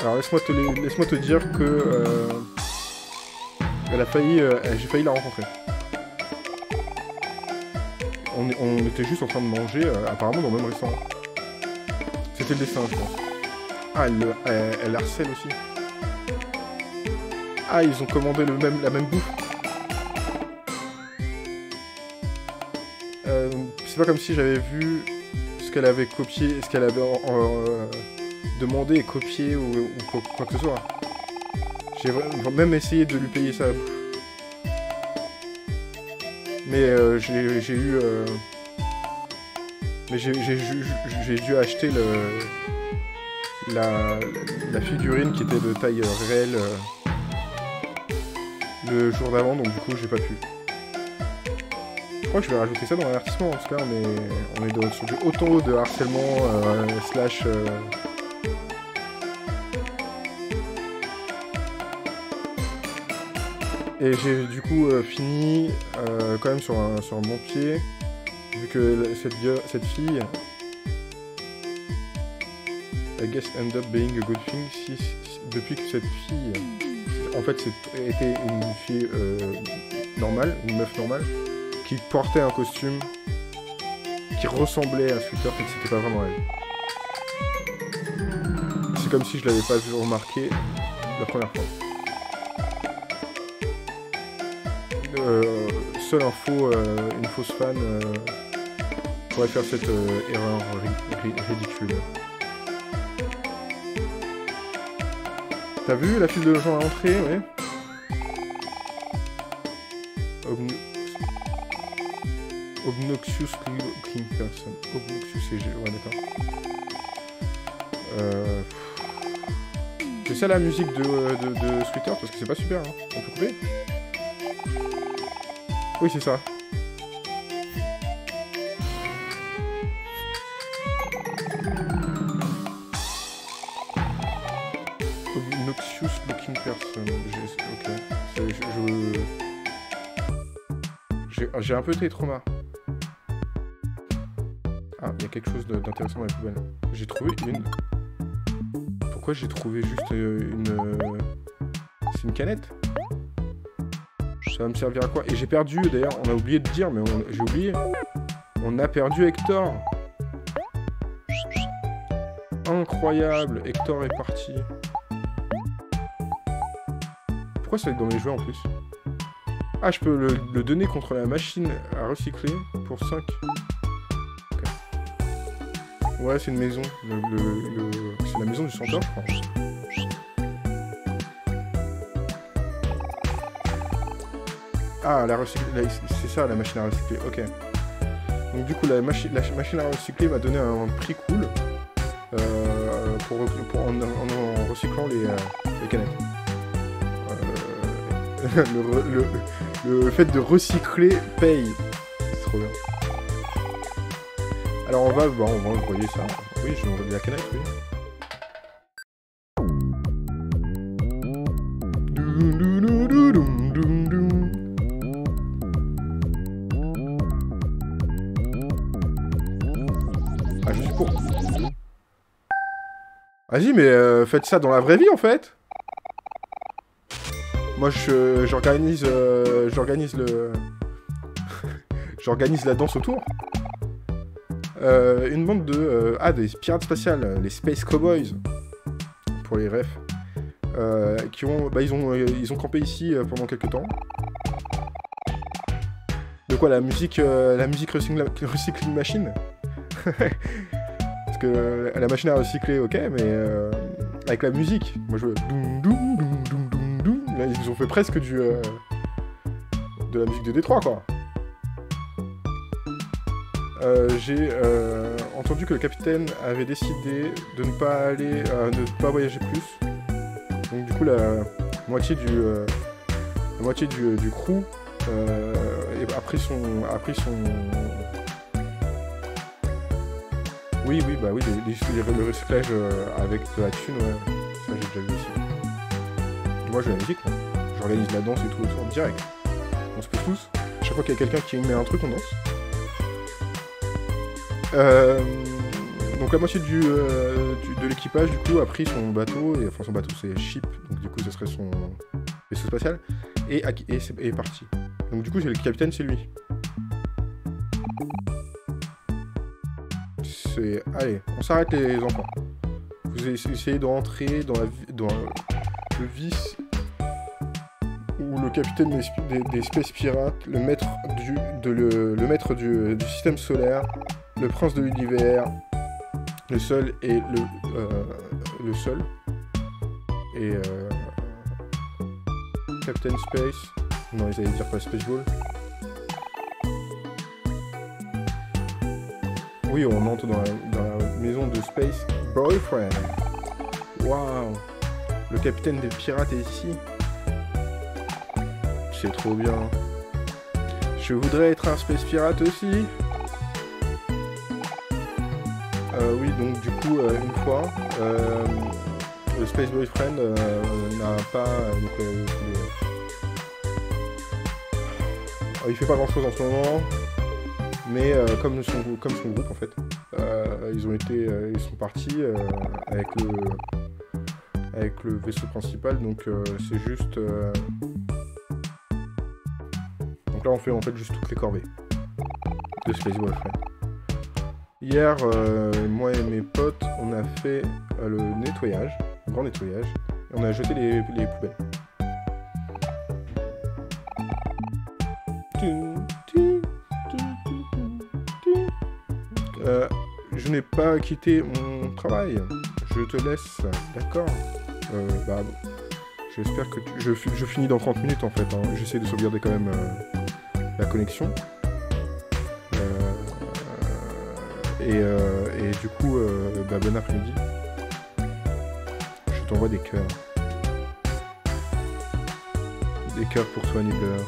S1: Alors laisse-moi te, laisse te dire que... elle a failli... J'ai failli la rencontrer. On, était juste en train de manger, apparemment dans le même restaurant. C'était le dessin, je pense. Ah, elle, harcèle aussi. Ah, ils ont commandé le même, la même bouffe. C'est pas comme si j'avais vu ce qu'elle avait copié, ce qu'elle avait euh, demandé et copié ou, quoi, que ce soit. J'ai même essayé de lui payer bouffe. Mais euh, j'ai eu... Mais j'ai dû acheter le, la, figurine qui était de taille réelle euh, le jour d'avant, donc du coup j'ai pas pu. Je crois que je vais rajouter ça dans l'avertissement en tout cas, mais on est sur du autant de harcèlement euh, slash... Euh, et j'ai du coup fini quand même sur un, sur un bon pied vu que cette, cette fille, I guess end up being a good thing, si, depuis que cette fille, en fait, était une fille euh, normale, une meuf normale, qui portait un costume qui ressemblait à Sweeter et que c'était pas vraiment elle. C'est comme si je l'avais pas vu remarquer la première fois. Euh, seule info, euh, une fausse fan pourrait faire cette euh, erreur ridicule. T'as vu la file de gens à l'entrée, ouais Obnoxious clean person. Obnoxious et ouais d'accord. Euh... C'est ça la musique de, de, de Sweeter parce que c'est pas super, hein. On peut couper? Oui c'est ça. J'ai un peu été trauma. Ah, il y a quelque chose d'intéressant dans la poubelle. J'ai trouvé une. Pourquoi j'ai trouvé juste euh, une... Euh, c'est une canette? Ça va me servir à quoi? Et j'ai perdu, d'ailleurs, on a oublié de dire, mais j'ai oublié. On a perdu Hector. Incroyable, Hector est parti. Pourquoi ça va être dans mes jeux en plus? Ah, je peux le, donner contre la machine à recycler pour 5. Ouais, c'est une maison. C'est la maison du crois. Ah, la c'est ça la machine à recycler, ok. Donc du coup, la, machine la machine à recycler va donner un prix cool euh, pour, en, recyclant les, euh, canettes. Euh, [LAUGHS] le, le fait de recycler paye. C'est trop bien. On va, on va envoyer ça. Oui, je vais la canette, oui. Ah, juste pour... Vas-y, mais euh, faites ça dans la vraie vie, en fait moi, j'organise euh, j'organise le... [LAUGHS] j'organise la danse autour. Euh, une bande de... Euh, ah, des pirates spatiales, les Space Cowboys, pour les refs, qui ont... Bah, ils ont, ils ont campé ici pendant quelques temps. De quoi, la musique, la musique recycling, machine? [LAUGHS] Parce que la machine à recycler, ok, mais avec la musique, moi je veux ils ont fait presque du... Euh, de la musique de Détroit, quoi. Euh, j'ai euh, entendu que le capitaine avait décidé de ne pas aller, de ne pas voyager plus. Donc du coup, la moitié du, la moitié du, crew Euh, et après son... Après son... Oui, oui, bah oui, les, le recyclage euh, avec de la thune, ouais. Ça, j'ai déjà vu aussi. Moi, j'ai la musique. J'organise la danse et tout autour, direct. On se pousse tous. Chaque fois qu'il y a quelqu'un qui met un truc, on danse. Euh, donc la moitié du, euh, de l'équipage du coup a pris son bateau et enfin son bateau c'est ship donc du coup ce serait son vaisseau spatial et, est parti. Donc du coup c'est le capitaine c'est lui. C'est allez on s'arrête les enfants. Vous essa- essayez de rentrer dans la dans le vice où le capitaine des, des- Space Pirates, le maître du, le, maître du système solaire, le prince de l'univers, le seul et le, euh, le seul. Et euh, Captain Space. Non, ils allaient dire pas Spaceball? Oui, on entre dans la, dans la maison de Space Boyfriend. Waouh Le capitaine des pirates est ici. C'est trop bien. Je voudrais être un Space Pirate aussi. Euh, oui, donc du coup, euh, une fois, euh, le Space Boyfriend n'a pas. donc, Euh, il fait pas grand chose en ce moment, mais comme, son, comme groupe en fait, ils ont été, ils sont partis avec le avec le vaisseau principal, donc c'est juste. Donc là, on fait en fait juste toutes les corvées de Space Boyfriend. Hier, euh, moi et mes potes, on a fait euh, le nettoyage, un grand nettoyage, et on a jeté les, les poubelles. Euh, je n'ai pas quitté mon travail. Je te laisse, d'accord Bah, j'espère que tu... Je, fi- je finis dans 30 minutes en fait. hein. J'essaie de sauvegarder quand même la connexion. Et, euh, et du coup, euh, bah, bon après-midi. Je t'envoie des cœurs. Des cœurs pour toi, Nibbler.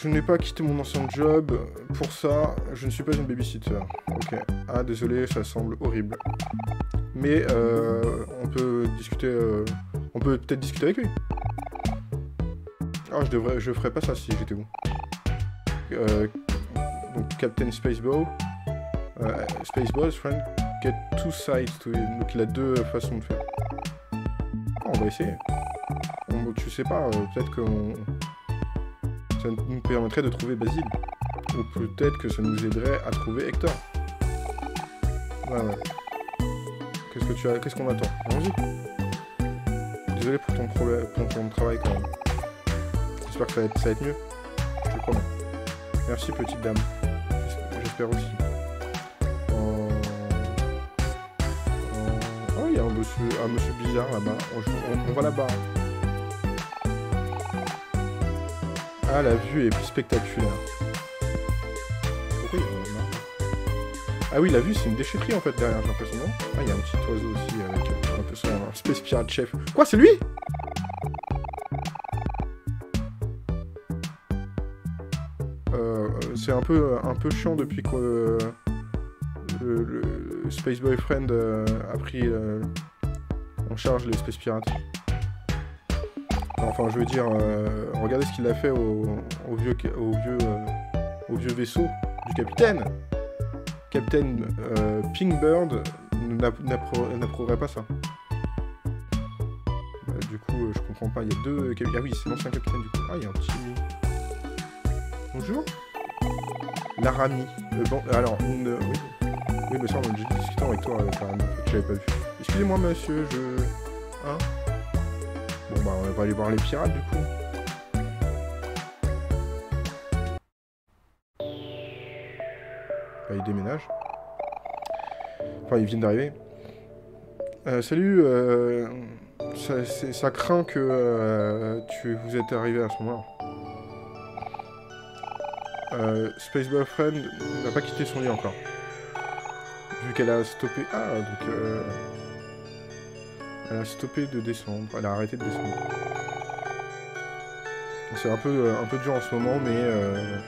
S1: Je, n'ai pas quitté mon ancien job. Pour ça, je ne suis pas une babysitter. Ok. Ah, désolé, ça semble horrible. Mais euh, on peut discuter. euh, on peut peut-être discuter avec lui. Ah, je devrais, je ferais pas ça si j'étais vous. Euh, donc Captain Spaceball, euh, Spaceball's friend get two sides to him. Donc il a deux façons de faire. Ah, on va essayer. On- tu sais pas, euh, peut-être que ça nous permettrait de trouver Basile. Ou peut-être que ça nous aiderait à trouver Hector. Qu'est-ce qu'on attend? Allons-y. Désolé pour ton problème, pour ton travail quand même. J'espère que ça va être, mieux. Je te promets. Merci petite dame. J'es- J'espère aussi. Un monsieur, un monsieur bizarre là-bas. On, va là-bas. Ah, la vue est plus spectaculaire. Pourquoi il y a Ah oui, la vue, c'est une déchetterie en fait derrière, j'ai l'impression, non? Ah, il y a un petit oiseau aussi avec euh, un peu son Space Pirate Chef. Quoi, c'est lui? Euh, c'est un peu, un peu chiant depuis que euh, le, le Space Boyfriend a pris en charge les Space Pirates. Enfin, je veux dire, euh, regardez ce qu'il a fait au, vieux, au, vieux, euh, au vieux vaisseau du capitaine. Captain euh, n'appro- n'approuverait pas ça. Bah, du coup, euh, je comprends pas. Il y a deux. Ah oui, c'est l'ancien capitaine du coup. Ah, il y a un petit. Bonjour. Laramie. Euh, bon, alors, une. euh, oui. Oui, mais ça, on a déjà discuté avec toi, Laramie. Je l'avais pas vu. Excusez-moi, monsieur, je. Bah, on va aller voir les pirates du coup. Bah, ils déménagent. Enfin, ils viennent d'arriver. Euh, salut, euh, ça craint que euh, tu, vous êtes arrivé à ce moment-là. Euh, Space Boyfriend n'a pas quitté son lit encore. Vu qu'elle a stoppé... Ah, donc... Euh... Elle a stoppé de descendre. Elle a arrêté de descendre. C'est un peu, un peu dur en ce moment, mais... Euh...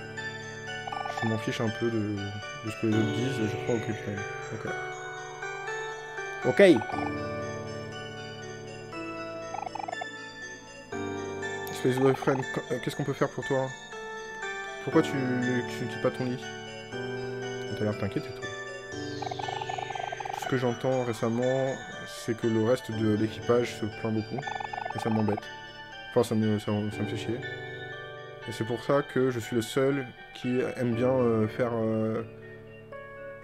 S1: Je m'en fiche un peu de, de, ce que les autres disent. Je crois au capitaine. Ok. Ok Space Boyfriend, euh, qu'est-ce qu'on peut faire pour toi? Pourquoi tu, tu quittes pas ton lit? T'as l'air t'inquiète et tout. Ce que j'entends récemment, c'est que le reste de l'équipage se plaint beaucoup. Et ça m'embête. Enfin, ça me, ça, me fait chier. Et c'est pour ça que je suis le seul qui aime bien euh, faire... Euh,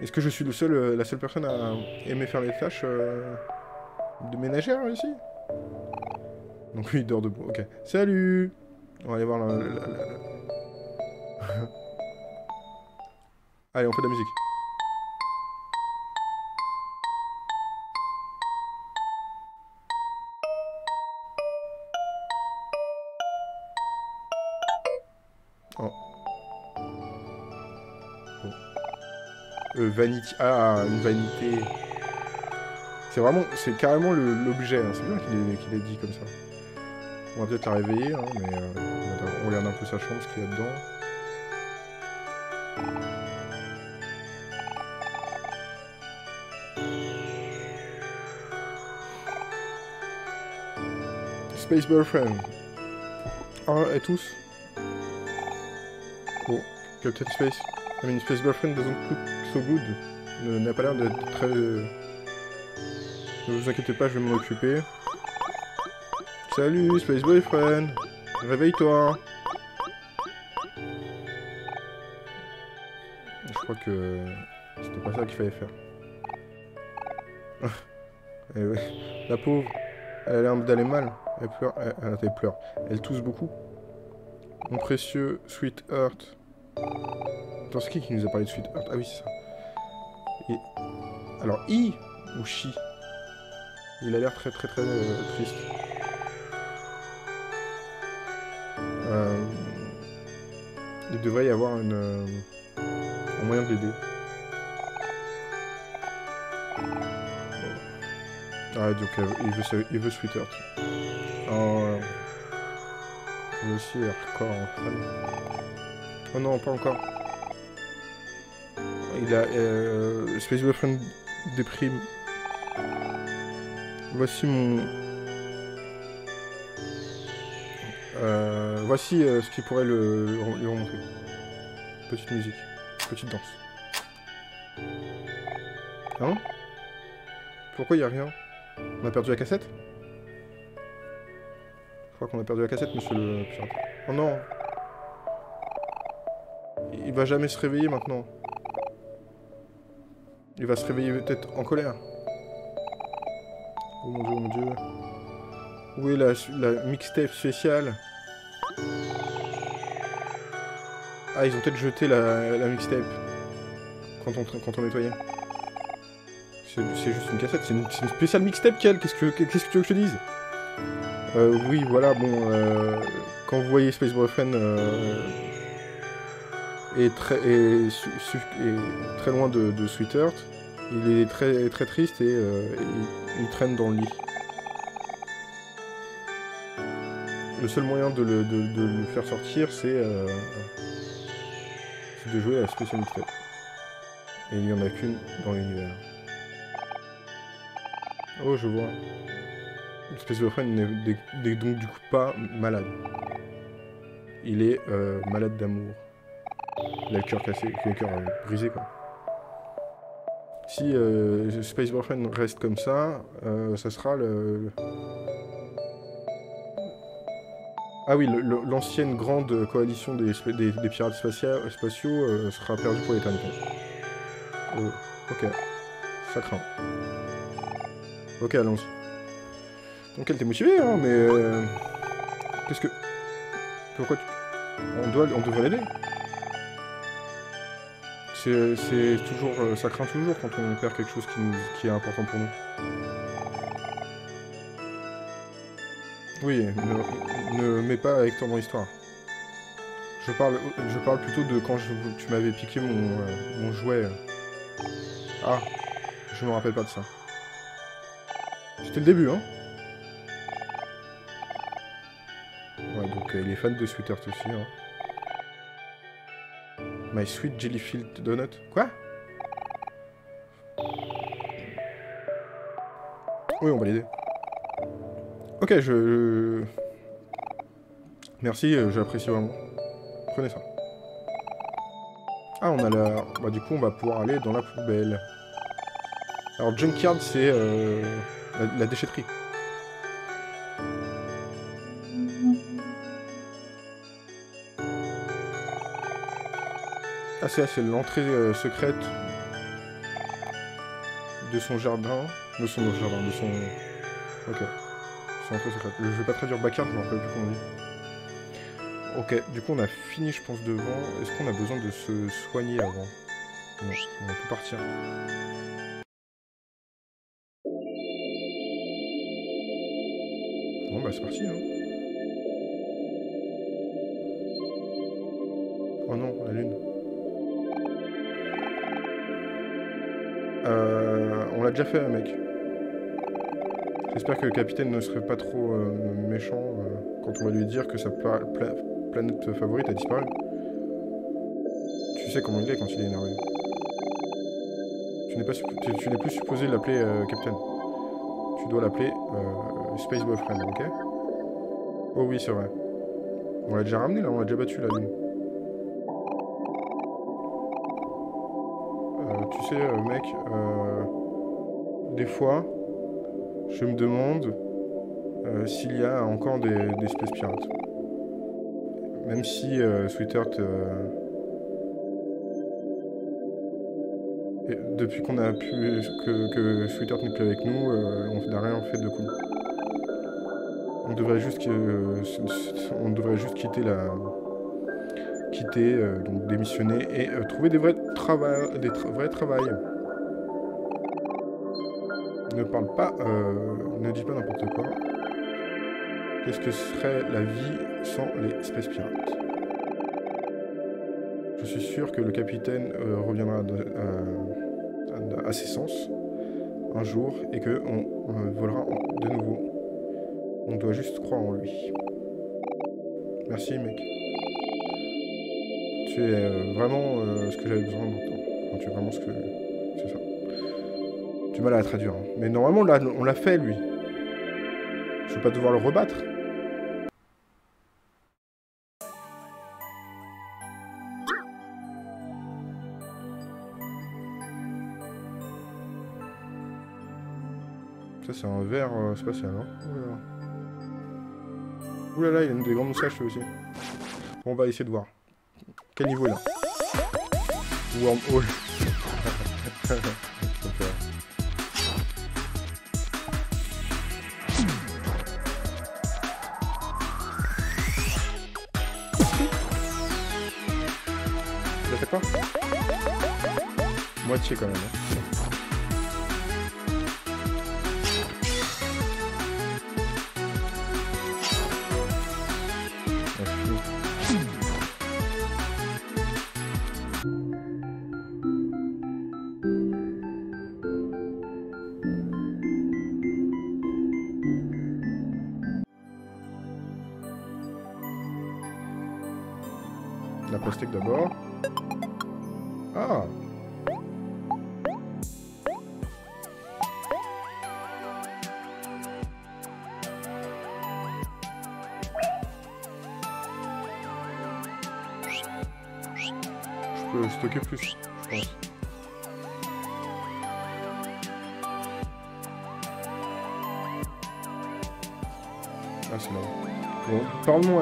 S1: est-ce que je suis le seul, la seule personne à aimer faire les tâches de ménagère ici? Donc lui, il dort debout. Ok. Salut On va aller voir la... [LAUGHS] Allez, on fait de la musique. Euh, vanity. Ah, une vanité. C'est vraiment, c'est carrément l'objet. Hein. C'est bien qu'il ait dit comme ça. On va peut-être la réveiller, hein, mais euh, on regarde un peu sa chambre, ce qu'il y a dedans. Space Boyfriend. Ah, et tous Bon, Captain Space. I mean, Space Boyfriend doesn't look so good. N'a pas l'air d'être très... Ne vous inquiétez pas, je vais m'en occuper. Salut, Space Boyfriend Réveille-toi Je crois que c'était pas ça qu'il fallait faire. eh ouais. La pauvre, elle a l'air d'aller mal. Elle pleure, elle, elle, pleure. Elle tousse beaucoup. Mon précieux Sweet Heart. Attends, qui nous a parlé de Sweet Heart Ah oui, c'est ça. Alors, I ou Chi? Il a l'air très très très euh, triste. Euh, il devrait y avoir euh, un moyen de l'aider. Ah, donc euh, il veut, il veut Sweetheart. Il aussi hardcore en fan. Oh non, pas encore. Il a... Euh, Space Boyfriend déprime. Voici mon, Euh, voici euh, ce qui pourrait le, lui remontrer. Petite musique, petite danse. Hein? Pourquoi il a rien? On a perdu la cassette? Je crois qu'on a perdu la cassette, monsieur le. Oh non va jamais se réveiller maintenant. Il va se réveiller peut-être en colère. Oh mon dieu, mon dieu. Où est la, mixtape spéciale? Ah, ils ont peut-être jeté la, mixtape quand on, quand on nettoyait. C'est juste une cassette, c'est une, spéciale mixtape, quelle Qu'est-ce que, qu'est-ce que tu veux que je te dise? Euh, Oui, voilà, bon, euh, quand vous voyez Space Boyfriend euh, est, très, très loin de, Sweetheart, il est très, très triste et euh, il, traîne dans le lit. Le seul moyen de le, faire sortir, c'est euh, de jouer à Special Mixtape. Et il n'y en a qu'une dans l'univers. Oh, je vois. Boyfriend n'est donc du coup pas malade. Il est euh, malade d'amour. Il a le cœur cassé, le cœur euh, brisé quoi. Si euh, Space Boyfriend reste comme ça, euh, ça sera le, ah oui, l'ancienne grande coalition des, des, pirates spatiaux euh, sera perdue pour l'éternité. Oh, ok. Ça craint. Ok, allons-y. Donc elle était motivée, hein, mais... Euh, qu'est-ce que... Pourquoi tu... On, doit, on devrait l'aider. C'est toujours... Euh, ça craint toujours quand on perd quelque chose qui, qui est important pour nous. Oui, ne, mets pas Hector dans l'histoire. Je parle, je parle plutôt de quand je, tu m'avais piqué mon, euh, mon jouet. Ah, je me rappelle pas de ça. C'était le début, hein Ouais, donc euh, il est fan de Sweetheart aussi, hein. My Sweet Jellyfield Donut. Quoi? Oui, on va l'aider. Ok, je... Merci, euh, j'apprécie vraiment. Prenez ça. Ah, on a la... Bah, du coup, on va pouvoir aller dans la poubelle. Alors, Junkyard, c'est euh, la, déchetterie. Ah, c'est c'est l'entrée euh, secrète de son jardin. De son jardin, de son... Ok. Son entrée secrète. Je vais pas traduire backyard, je m'en rappelle plus comment on dit. Ok, du coup on a fini je pense devant. Est-ce qu'on a besoin de se soigner avant? Non, on peut partir. Bon bah c'est parti hein. Oh non, la lune. Euh, on l'a déjà fait mec. J'espère que le capitaine ne serait pas trop euh, méchant euh, quand on va lui dire que pla planète favorite a disparu. Tu sais comment il est quand il est énervé. Tu n'es, plus supposé l'appeler Captain. Tu dois l'appeler Space Boyfriend, ok? Oh oui, c'est vrai. On l'a déjà ramené là, on l'a déjà battu lune. Sais, mec, des fois, je me demande s'il y a encore des, espèces pirates. Même si euh, Sweetheart... Euh, depuis qu'on a pu... que, Sweetheart n'est plus avec nous, euh, on n'a rien fait de cool. On devrait juste, on devrait juste quitter la... quitter, donc démissionner et trouver des vrais, travail, des vrais travails. Ne parle pas, ne dis pas n'importe quoi. Qu'est-ce que serait la vie sans les espèces pirates? Je suis sûr que le capitaine euh, reviendra à, ses sens un jour et que on euh, volera de nouveau. On doit juste croire en lui. Merci mec. Tu es euh, vraiment ce que j'avais besoin d'entendre. tu es vraiment ce que... C'est ça. Du mal à la traduire. Hein. Mais normalement, là, on l'a fait, lui. Je vais pas devoir le rebattre. Ça, c'est un verre euh, spatial, hein Oulala. là, il y a des grandes moustaches, aussi. on va essayer de voir. Quel niveau, là Wormhole. Vous pas Moitié quand même. Hein.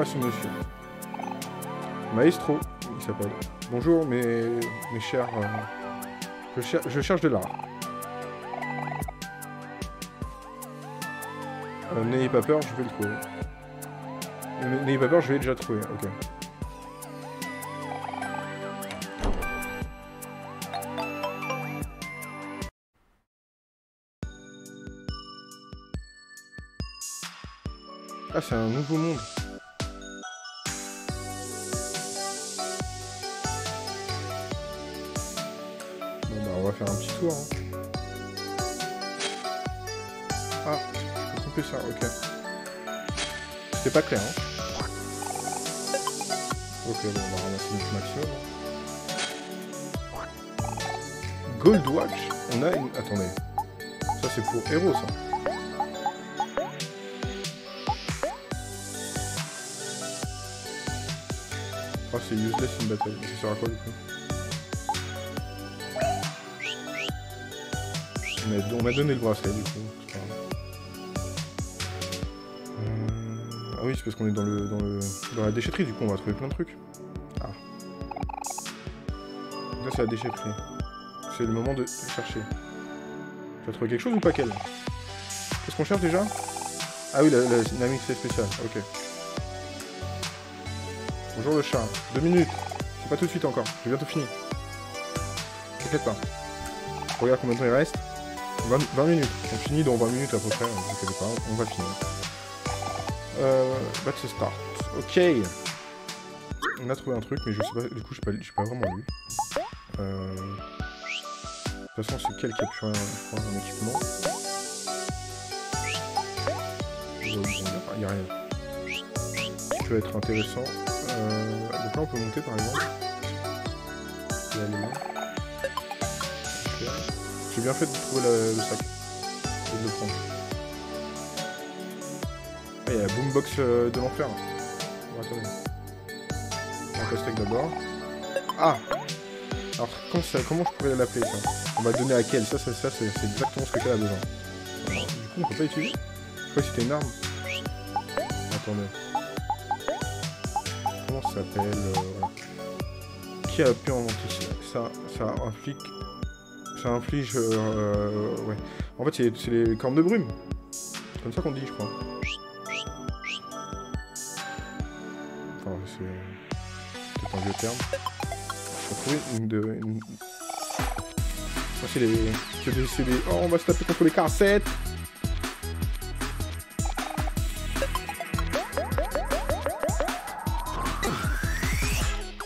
S1: À ce monsieur. Maestro, il s'appelle. Bonjour, mes, mes chers... Euh, je, cherche de l'art. Euh, N'ayez pas peur, je vais le trouver. N'ayez pas peur, je vais déjà trouver, ok. Ah, c'est un nouveau monde. Faire un petit tour. Hein. Ah, peux couper ça, ok. C'était pas clair, hein. Ok, bon, on va ramasser notre maximum. hein. Gold Watch On a une... Attendez. Ça, c'est pour héros, ça. Oh, c'est useless une bataille. Ça sert à quoi, du coup? On m'a- On m'a donné le bracelet, du coup. Ah oui, c'est parce qu'on est dans, le, dans, le, dans la déchetterie, du coup, on va trouver plein de trucs. Ah. Ça, c'est la déchetterie. C'est le moment de chercher. Tu as trouvé quelque chose ou pas quel Qu'est-ce qu'on cherche déjà? Ah oui, la, la dynamique c'est spéciale, ok. Bonjour le chat. Deux minutes. C'est pas tout de suite encore. J'ai bientôt fini. T'inquiète pas. Regarde combien de temps il reste. 20, 20 minutes. On finit dans 20 minutes à peu près. Vous pas. On va finir. Euh, let's start. Ok. On a trouvé un truc, mais je sais pas. Du coup, je sais pas, pas vraiment lu. Euh... De toute façon, c'est quel qui a pu un, un équipement? Il n'y a rien. Qui peut être intéressant? Euh, donc là, on peut monter par exemple. Et aller là. Bien fait de trouver le sac. Et de le prendre. Ah, il y a la boombox euh, de l'enfer. Bon, attendez. Un pastèque d'abord. Ah Alors, comment, ça- comment je pourrais l'appeler ça? On va donner à quel? Ça, ça, ça c'est exactement ce que qu'elle a besoin. Du coup, on peut pas utiliser Je crois que c'était une arme. Attendez. Comment ça s'appelle euh, Qui a pu inventer ça? Ça, ça inflige... Ça inflige... euh, ouais. En fait, c'est les cornes de brume. C'est comme ça qu'on dit, je crois. Enfin, c'est... peut-être un vieux terme. Va trouver une... De, une... Ah, c'est les... C'est des, c'est des... Oh, on va se taper contre les cassettes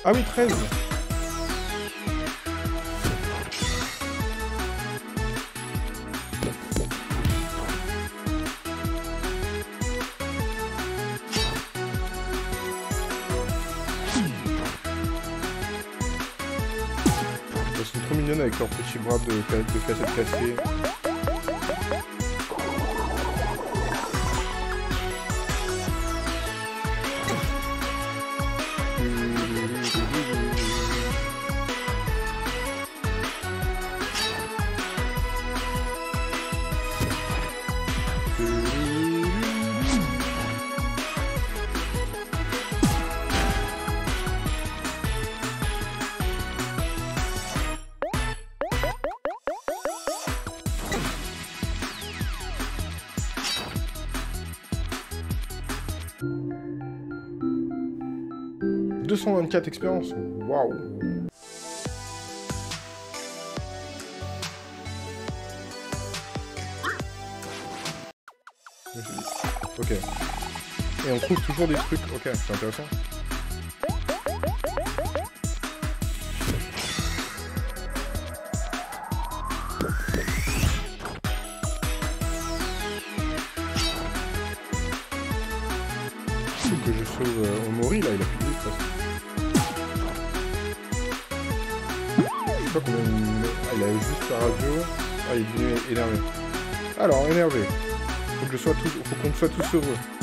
S1: Ah oui, 13 petits bras de, de cassette cassée. « 224 expériences, waouh Ok. Et on trouve toujours des trucs. Ok, c'est intéressant. Il a juste la radio. Ah, il est énervé. Alors, énervé. Faut que je. Faut qu'on soit tous heureux.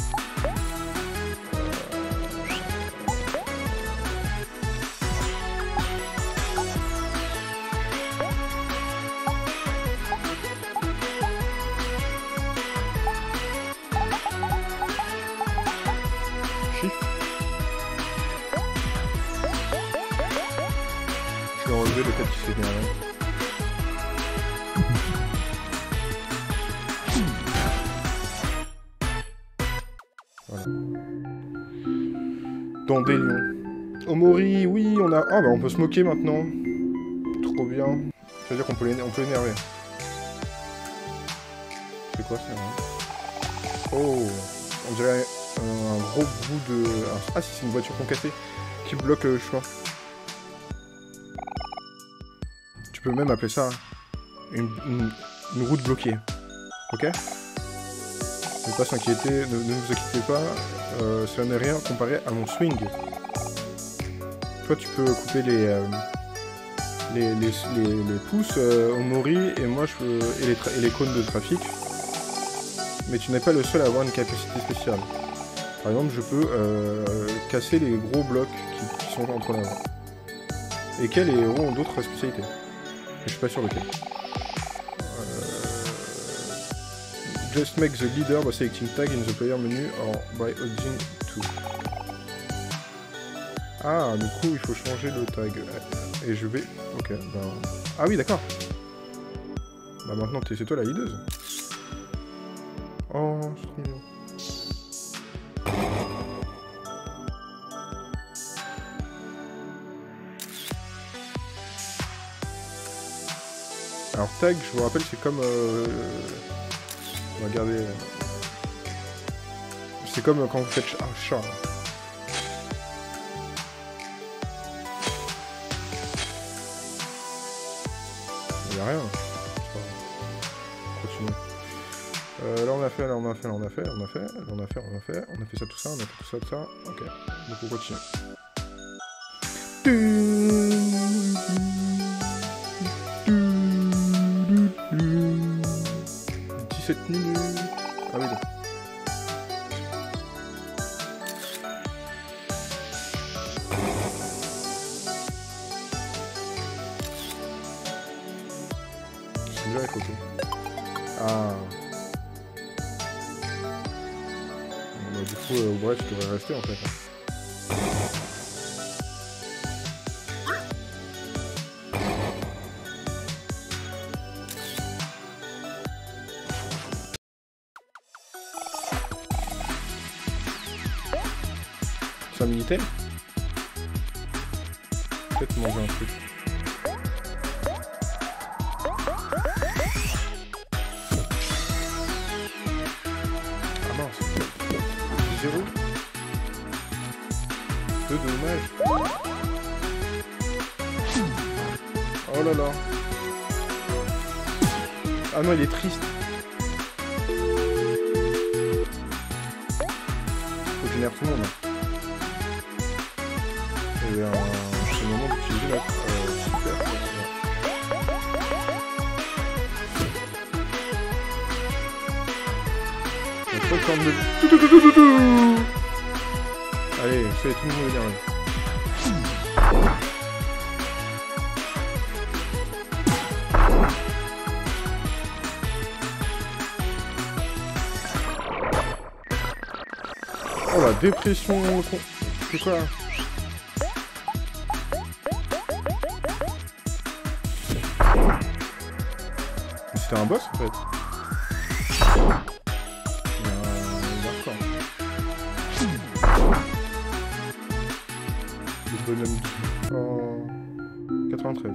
S1: Ah bah on peut se moquer maintenant. Trop bien. Ça veut dire qu'on peut l'énerver. C'est quoi ça hein? Oh On dirait un, gros bout de... Ah si c'est une voiture concassée qui bloque le chemin. Tu peux même appeler ça une, une, route bloquée. Ok? Ne pas s'inquiéter, ne, vous inquiétez pas, euh, ça n'est rien comparé à mon swing. Toi, tu peux couper les, euh, les, les, les, pouces au Mori et moi je peux, et, les et les cônes de trafic. Mais tu n'es pas le seul à avoir une capacité spéciale. Par exemple, je peux casser les gros blocs qui, sont entre l'avant. Et quels héros ont d'autres spécialités? Je suis pas sûr lequel. Euh... Just make the leader by selecting tag in the player menu or by holding. Ah, du coup, il faut changer le tag. Et je vais... Ok, ben... Ah oui, d'accord. Bah maintenant, c'est toi la leaduse. Oh, c'est mignon. Alors tag, je vous rappelle, c'est comme... Euh... On va garder... Euh, c'est comme quand vous faites un chat. Euh, là on a fait, on a fait, on a fait, on a fait, on a fait, on a fait, on a fait ça, tout ça, on a fait tout ça, tout ça. Ok. Donc on continue. Rester en fait. Peut-être manger un truc. Ah mince. Zéro. Deux dommages. Oh là là. Ah non, il est triste. Faut que j'énerve tout le monde. Hein c'est le moment d'utiliser la euh, super. La de... C'est tout le monde derrière. Oh la dépression... C'est quoi C'était un boss en fait. Bonhomme en 93.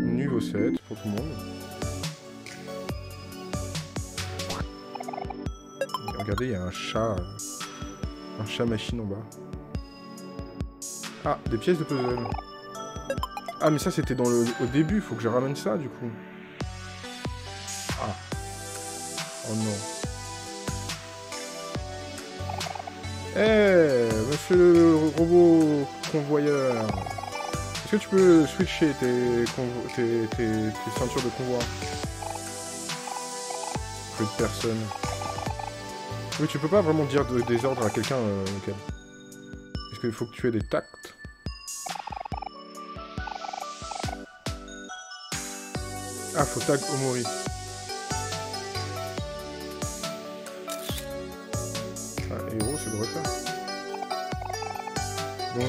S1: Niveau 7 pour tout le monde. Regardez, il y a un chat. Un chat machine en bas. Ah, des pièces de puzzle. Ah, mais ça, c'était dans le au début. Faut que je ramène ça, du coup. Le robot convoyeur. Est-ce que tu peux switcher tes, tes, tes, tes ceintures de convoi? Peu de personnes. Oui, tu peux pas vraiment dire des ordres à quelqu'un, euh, Est-ce qu'il faut que tu aies des tacts Ah, faut tag Omori.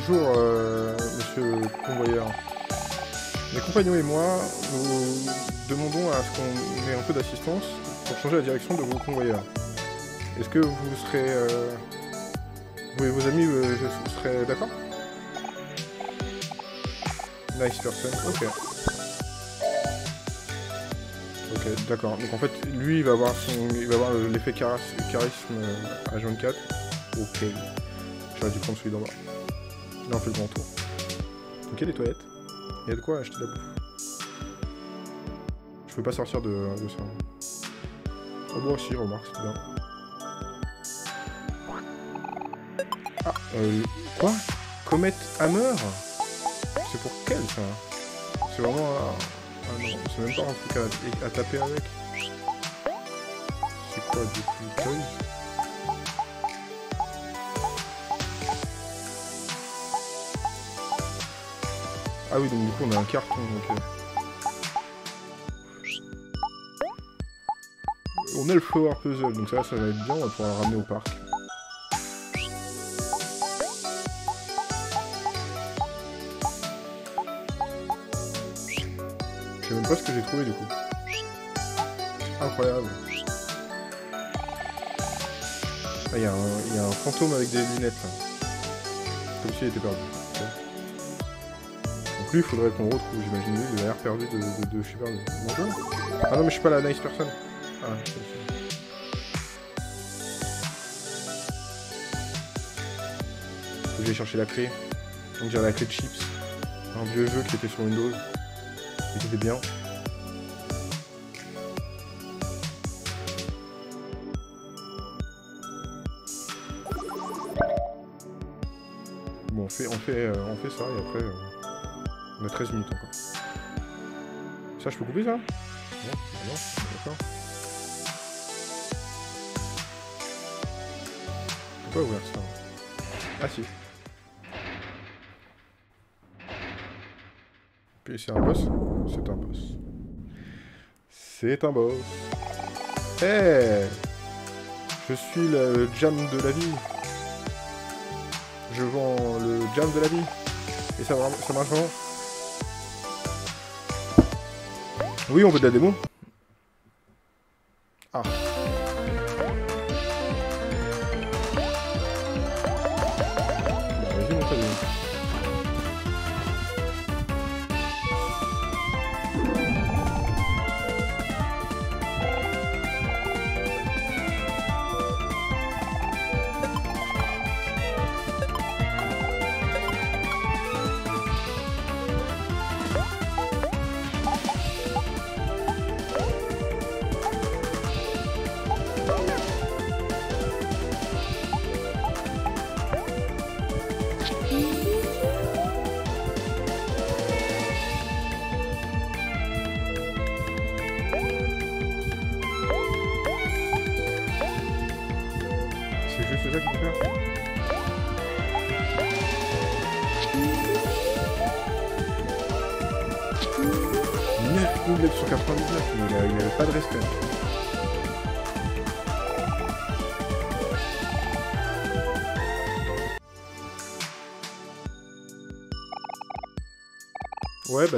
S1: Bonjour, euh, monsieur convoyeur. Mes compagnons et moi, nous demandons à ce qu'on ait un peu d'assistance pour changer la direction de vos convoyeurs. Est-ce que vous serez... Euh... Vous et vos amis euh, serez d'accord? Nice person, ok. Ok, d'accord. Donc en fait, lui, il va avoir son, il va avoir l'effet charisme euh, à jaune 4. Ok. J'aurais dû prendre celui d'en bas. Il en fait le bon tour. Donc il y a des toilettes. Il y a de quoi acheter de la bouffe. Je peux pas sortir de, ça. Ah bon, si, remarque, c'est bien. Ah, euh, quoi? Comet Hammer? C'est pour quel, ça? C'est vraiment un... Ah non, c'est même pas un truc à, taper avec. C'est quoi, depuis 15 Ah oui, donc du coup on a un carton, ok. On a le Flower Puzzle, donc ça, ça va être bien, on va pouvoir le ramener au parc. Je sais même pas ce que j'ai trouvé du coup. Incroyable. Ah, il y, a un fantôme avec des lunettes là. Comme s'il était perdu. Donc lui, il faudrait qu'on retrouve, j'imagine, lui, l'air perdu de, de, je Ah non, mais je suis pas la nice personne. Ah, que j'aille chercher la clé. On dirait la clé de chips. Un vieux jeu qui était sur Windows. Et qui était bien. Bon, on fait, on fait, euh, on fait ça et après, euh, on a 13 minutes encore. Ça, je peux couper ça? Non, non, d'accord. Je peux pas ouvrir ça. Ah si. Puis c'est un boss? C'est un boss. C'est un boss. Eh Je suis le jam de la vie. Je vends le jam de la vie. Et ça, ça marche vraiment? Oui, on veut de la démo.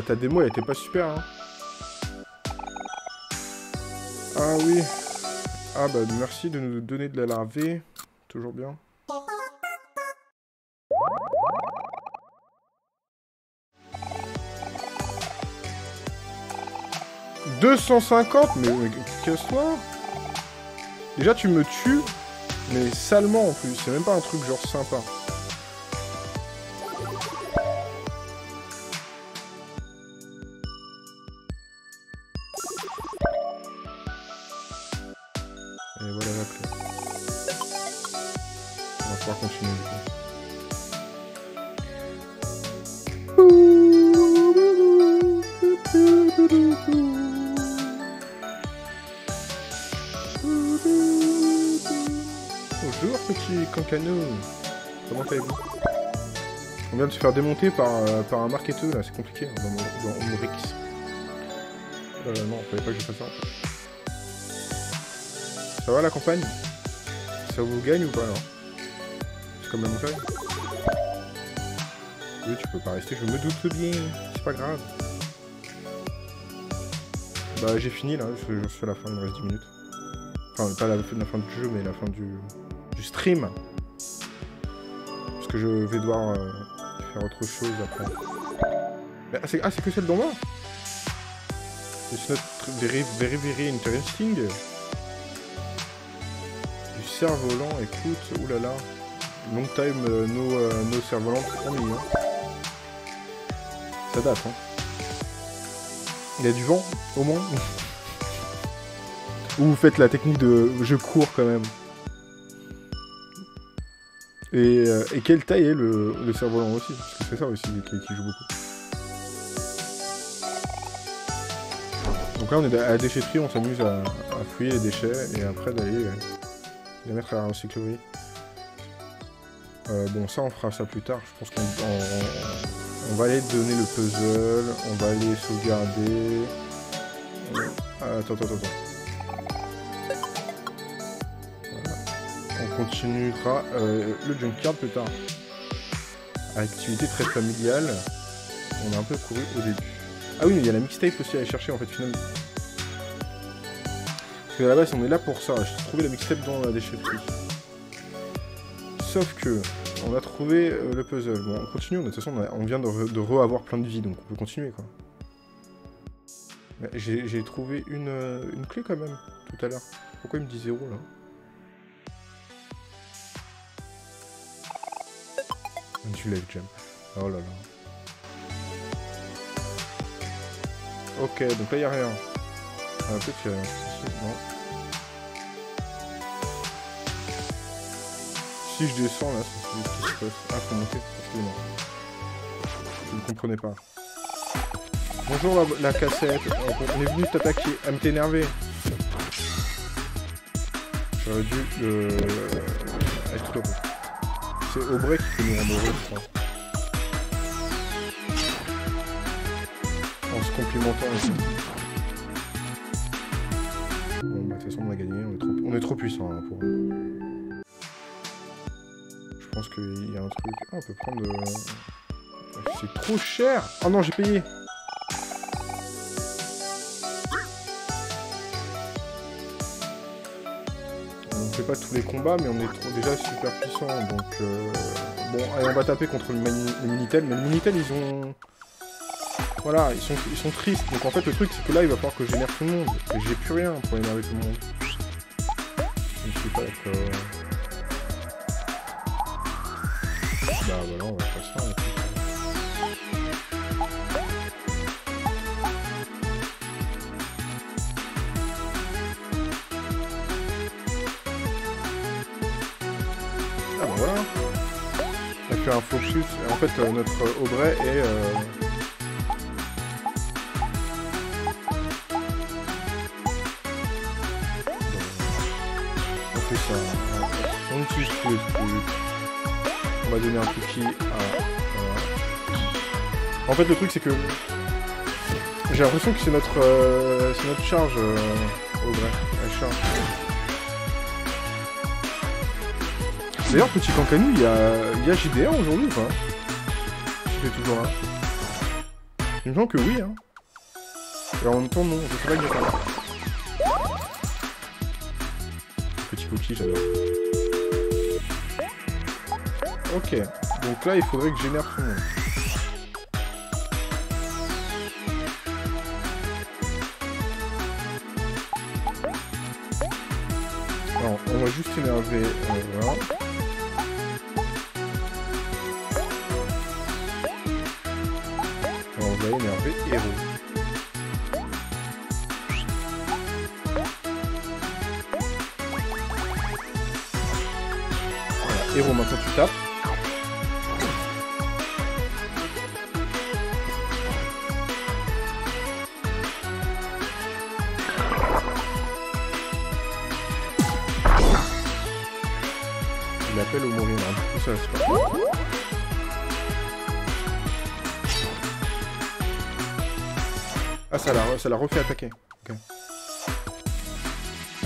S1: Ta démo, elle était pas super, hein. Ah oui. Ah bah merci de nous donner de la larvée. Toujours bien. « 250 Mais, mais casse-toi Déjà, tu me tues, mais salement en plus. C'est même pas un truc genre sympa. Faire démonter par, euh, par un marketeur là, c'est compliqué hein, dans, dans Omorix. Euh, non, fallait pas que je fasse ça. Ça va la campagne? Ça vous gagne ou pas alors? C'est comme la montagne Oui, tu peux pas rester, je me doute bien, c'est pas grave. Bah j'ai fini là, je, je suis à la fin, il me reste 10 minutes. Enfin, pas la, la fin du jeu, mais la fin du, du stream. Parce que je vais devoir euh, faire autre chose après. Ah, c'est ah, que celle d'en bas It's not very, very, very interesting. Du cerf-volant, écoute, oulala. Long time, euh, no, euh, no cerf-volant, 3 millions. Ça date, hein. Il y a du vent, au moins. [LAUGHS] Ou vous faites la technique de je cours quand même. Et, euh, et quelle taille est le, le cerf-volant aussi Parce que c'est ça aussi qui, qui joue beaucoup. Donc là on est à la déchetterie, on s'amuse à, fouiller les déchets et après d'aller euh, les mettre à la recyclerie. Euh, bon ça on fera ça plus tard, je pense qu'on on- on va aller donner le puzzle, on va aller sauvegarder. Attends, attends, attends. Continuera euh, le junkyard plus tard. Activité très familiale. On a un peu couru au début. Ah oui, mais il y a la mixtape aussi à aller chercher en fait finalement. Parce que à la base on est là pour ça. J'ai trouvé la mixtape dans la déchetterie. Sauf que on a trouvé euh, le puzzle. Bon, on continue. De toute façon, on, vient de, re- de re-avoir plein de vie, donc on peut continuer quoi. J'ai trouvé une, euh, une clé quand même tout à l'heure. Pourquoi il me dit zéro là? Tu lèves Jam. Oh là là. Ok, donc là il a rien. Ah, peut-être qu'il y a rien. Non. Si je descends là, c'est ce qui se passe. Ah, faut monter, excusez-moi. Je ne comprenais pas. Bonjour la, cassette, on est venu t'attaquer, à me t'énerver. J'aurais dû le... être heureux. C'est Aubrey qui peut nous heureux, je. En se complimentant aussi. Bon, bah, de toute façon, on a gagné, on est trop, on est trop puissant hein, pour... Je pense qu'il y a un truc... Ah, on peut prendre... C'est trop cher Oh non, j'ai payé pas tous les combats, mais on est déjà super puissant, donc... euh, Bon, allez, on va taper contre le, le Minitel, mais le Minitel, ils ont... Voilà, ils sont, ils sont tristes, donc en fait, le truc, c'est que là, il va falloir que j'énerve tout le monde, et j'ai plus rien pour énerver tout le monde. En fait, euh, notre Aubrey est... euh, On fait ça. On utilise trucs. On va donner un cookie à... En fait, le truc, c'est que... J'ai l'impression que c'est notre, euh, notre charge, Aubrey. Elle charge. D'ailleurs, petit cancanou, il y a, y a JD1 aujourd'hui ou pas toujours là. Il me semble que oui, hein. Et en même temps, non, je sais pas, il est pas là. Petit cookie, j'adore. Ok, donc là, il faudrait que j'énerve tout le monde. Alors, on va juste énerver, euh. On va énerver Héros. Voilà, Héros, maintenant tu tapes. Ah ça l'a ça l'a refait attaquer. Ah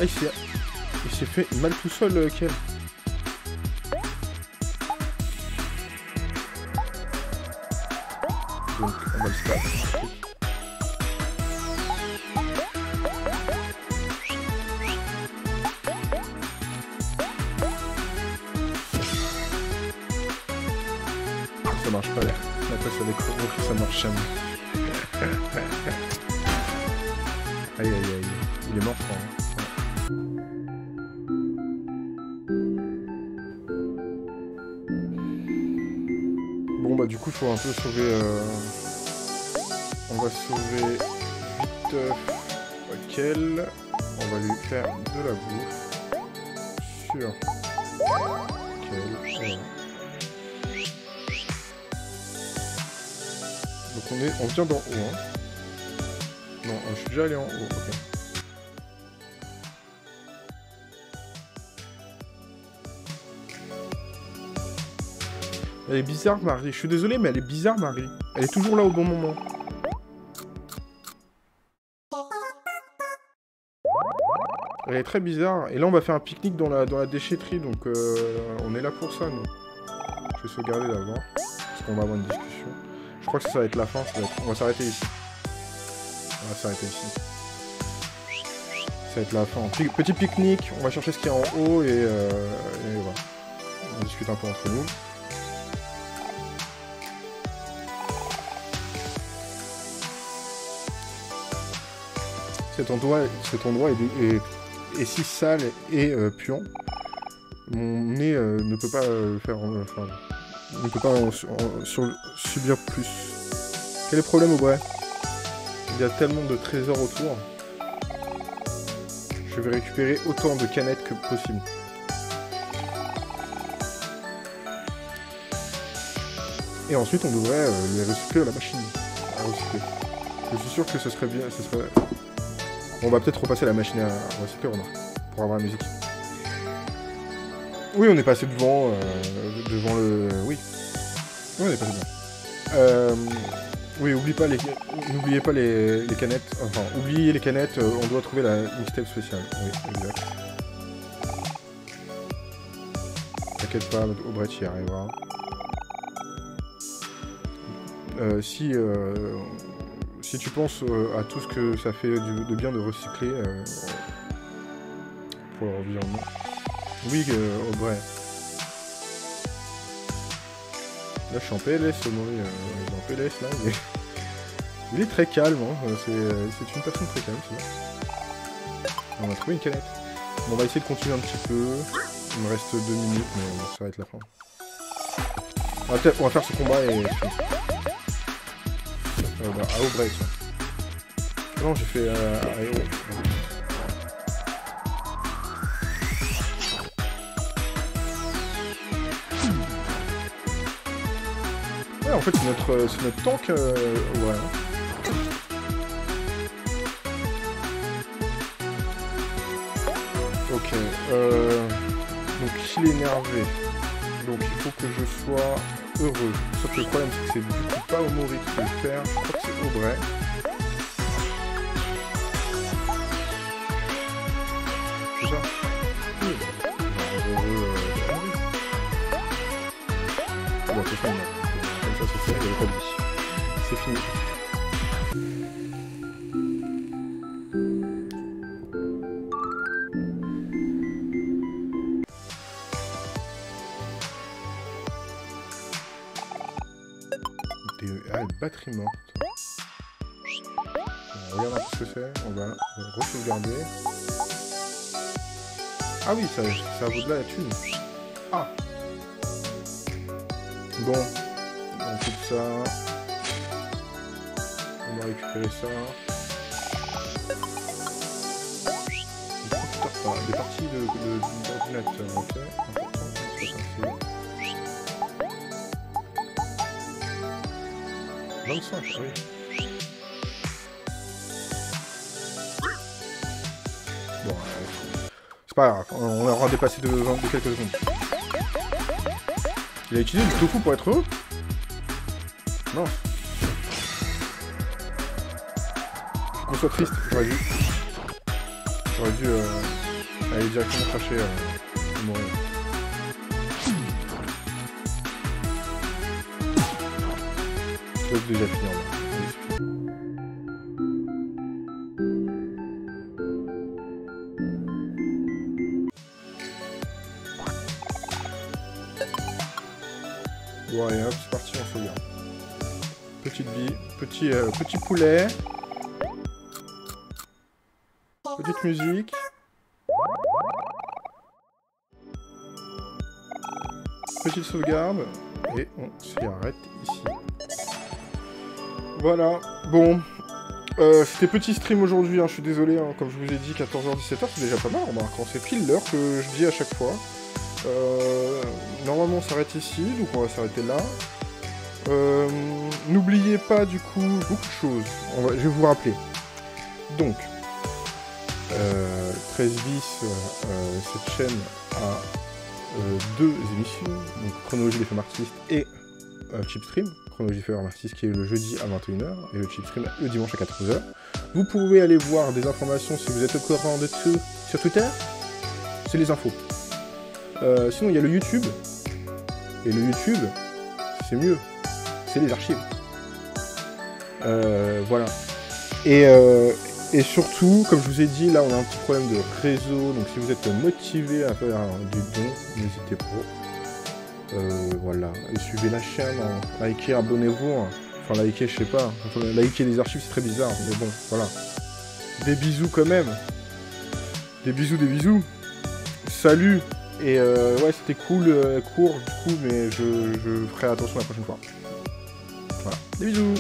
S1: il s'est. Fait mal tout seul euh, un peu sauver... euh, On va sauver vite... euh, on va lui faire de la bouffe. Sur... Quel... Donc on, est, on vient d'en haut. Hein. Non, je suis déjà allé en haut. Elle est bizarre, Marie. Je suis désolé, mais elle est bizarre, Marie. Elle est toujours là au bon moment. Elle est très bizarre. Et là, on va faire un pique-nique dans la, dans la déchetterie, donc euh, on est là pour ça, nous. Je vais sauvegarder d'abord, parce qu'on va avoir une discussion. Je crois que ça va être la fin, on va s'arrêter ici. On va s'arrêter ici. Ça va être la fin. Petit pique-nique, on va chercher ce qu'il y a en haut et, euh, et voilà. On discute un peu entre nous. Cet endroit, cet endroit est, si sale et euh, puant. Mon nez euh, ne peut pas euh, faire... ne peut pas en, subir plus. Quel est le problème, Aubray Il y a tellement de trésors autour. Je vais récupérer autant de canettes que possible. Et ensuite, on devrait les recycler à la machine. À recycler. Je suis sûr que ce serait bien. On va peut-être repasser la machine à recycler, remarque, pour avoir la musique. Oui, on est passé devant, euh, devant le... Oui. Oui, on est passé devant. Euh, oui, oublie pas les... N'oubliez pas les, les canettes. Enfin, oubliez les canettes, euh, on doit trouver la mixtape spéciale. Oui, exact. T'inquiète pas, Aubret y arrivera. Euh, si, euh, si tu penses euh, à tout ce que ça fait de bien de recycler euh, pour l'environnement. Oui, euh, Aubray. Là, je suis en PLS. Euh, il est en PLS, là. Est, [LAUGHS] il est très calme. Hein. euh, C'est euh, une personne très calme. On a trouvé une canette. On va essayer de continuer un petit peu. Il me reste deux minutes, mais ça va être la fin. On va, on va faire ce combat et... Euh, bah, à. Non, j'ai fait... Euh, Aéro. Ouais, en fait, c'est notre, euh, c'est notre tank, euh, ouais. Ok, euh... Donc, il est énervé. Donc, il faut que je sois heureux. Sauf que le problème, c'est que c'est pas Omori qui peut le faire. Je crois que c'est Aubray. C'est ça heureux. Bon, c'est fini. Comme ça, c'est fait, il n'y avait pas de Ah, regarde un peu ce que c'est. On va euh, re-sauvegarder. Ah oui, ça, vaut de la thune. Ah Bon, on coupe ça. On va récupérer ça. Des parties de, de, d'ordinateur, ok. 25, oui. Bon, c'est pas grave, on aura dépassé de, 20 de quelques secondes. Il a utilisé du tofu pour être heureux Non. Qu'on soit triste, j'aurais dû. J'aurais dû euh, aller directement cracher euh, Allez hop, c'est parti, on sauvegarde. Petite vie, petit, euh, petit poulet. Petite musique. Petite sauvegarde. Et on Voilà, bon. Euh, C'était petit stream aujourd'hui, hein, je suis désolé, hein, comme je vous ai dit, 14h-17h, c'est déjà pas mal, remarquant, c'est pile l'heure que je dis à chaque fois. Euh, normalement on s'arrête ici, donc on va s'arrêter là. Euh, N'oubliez pas du coup beaucoup de choses, je vais vous rappeler. Donc, euh, 13 bis, cette chaîne a deux émissions, donc Chronologie des femmes artistes et euh, Femmes artistes qui est le jeudi à 21h et le Chip Stream le dimanche à 14h. Vous pouvez aller voir des informations si vous êtes au courant de tout sur Twitter. C'est les infos. Euh, sinon, il y a le YouTube. Et le YouTube, c'est mieux. C'est les archives. Euh, voilà. Et, euh, et surtout, comme je vous ai dit, là, on a un petit problème de réseau. Donc, si vous êtes motivé à faire du don, n'hésitez pas. Euh, voilà. Et suivez la chaîne. hein. Likez, abonnez-vous. hein. Enfin, likez, je sais pas. Liker les archives, c'est très bizarre. Mais bon, voilà. Des bisous quand même. Des bisous, des bisous. Salut. Et euh, ouais, c'était cool, euh, court du coup, mais je ferai attention la prochaine fois. Voilà. Des bisous.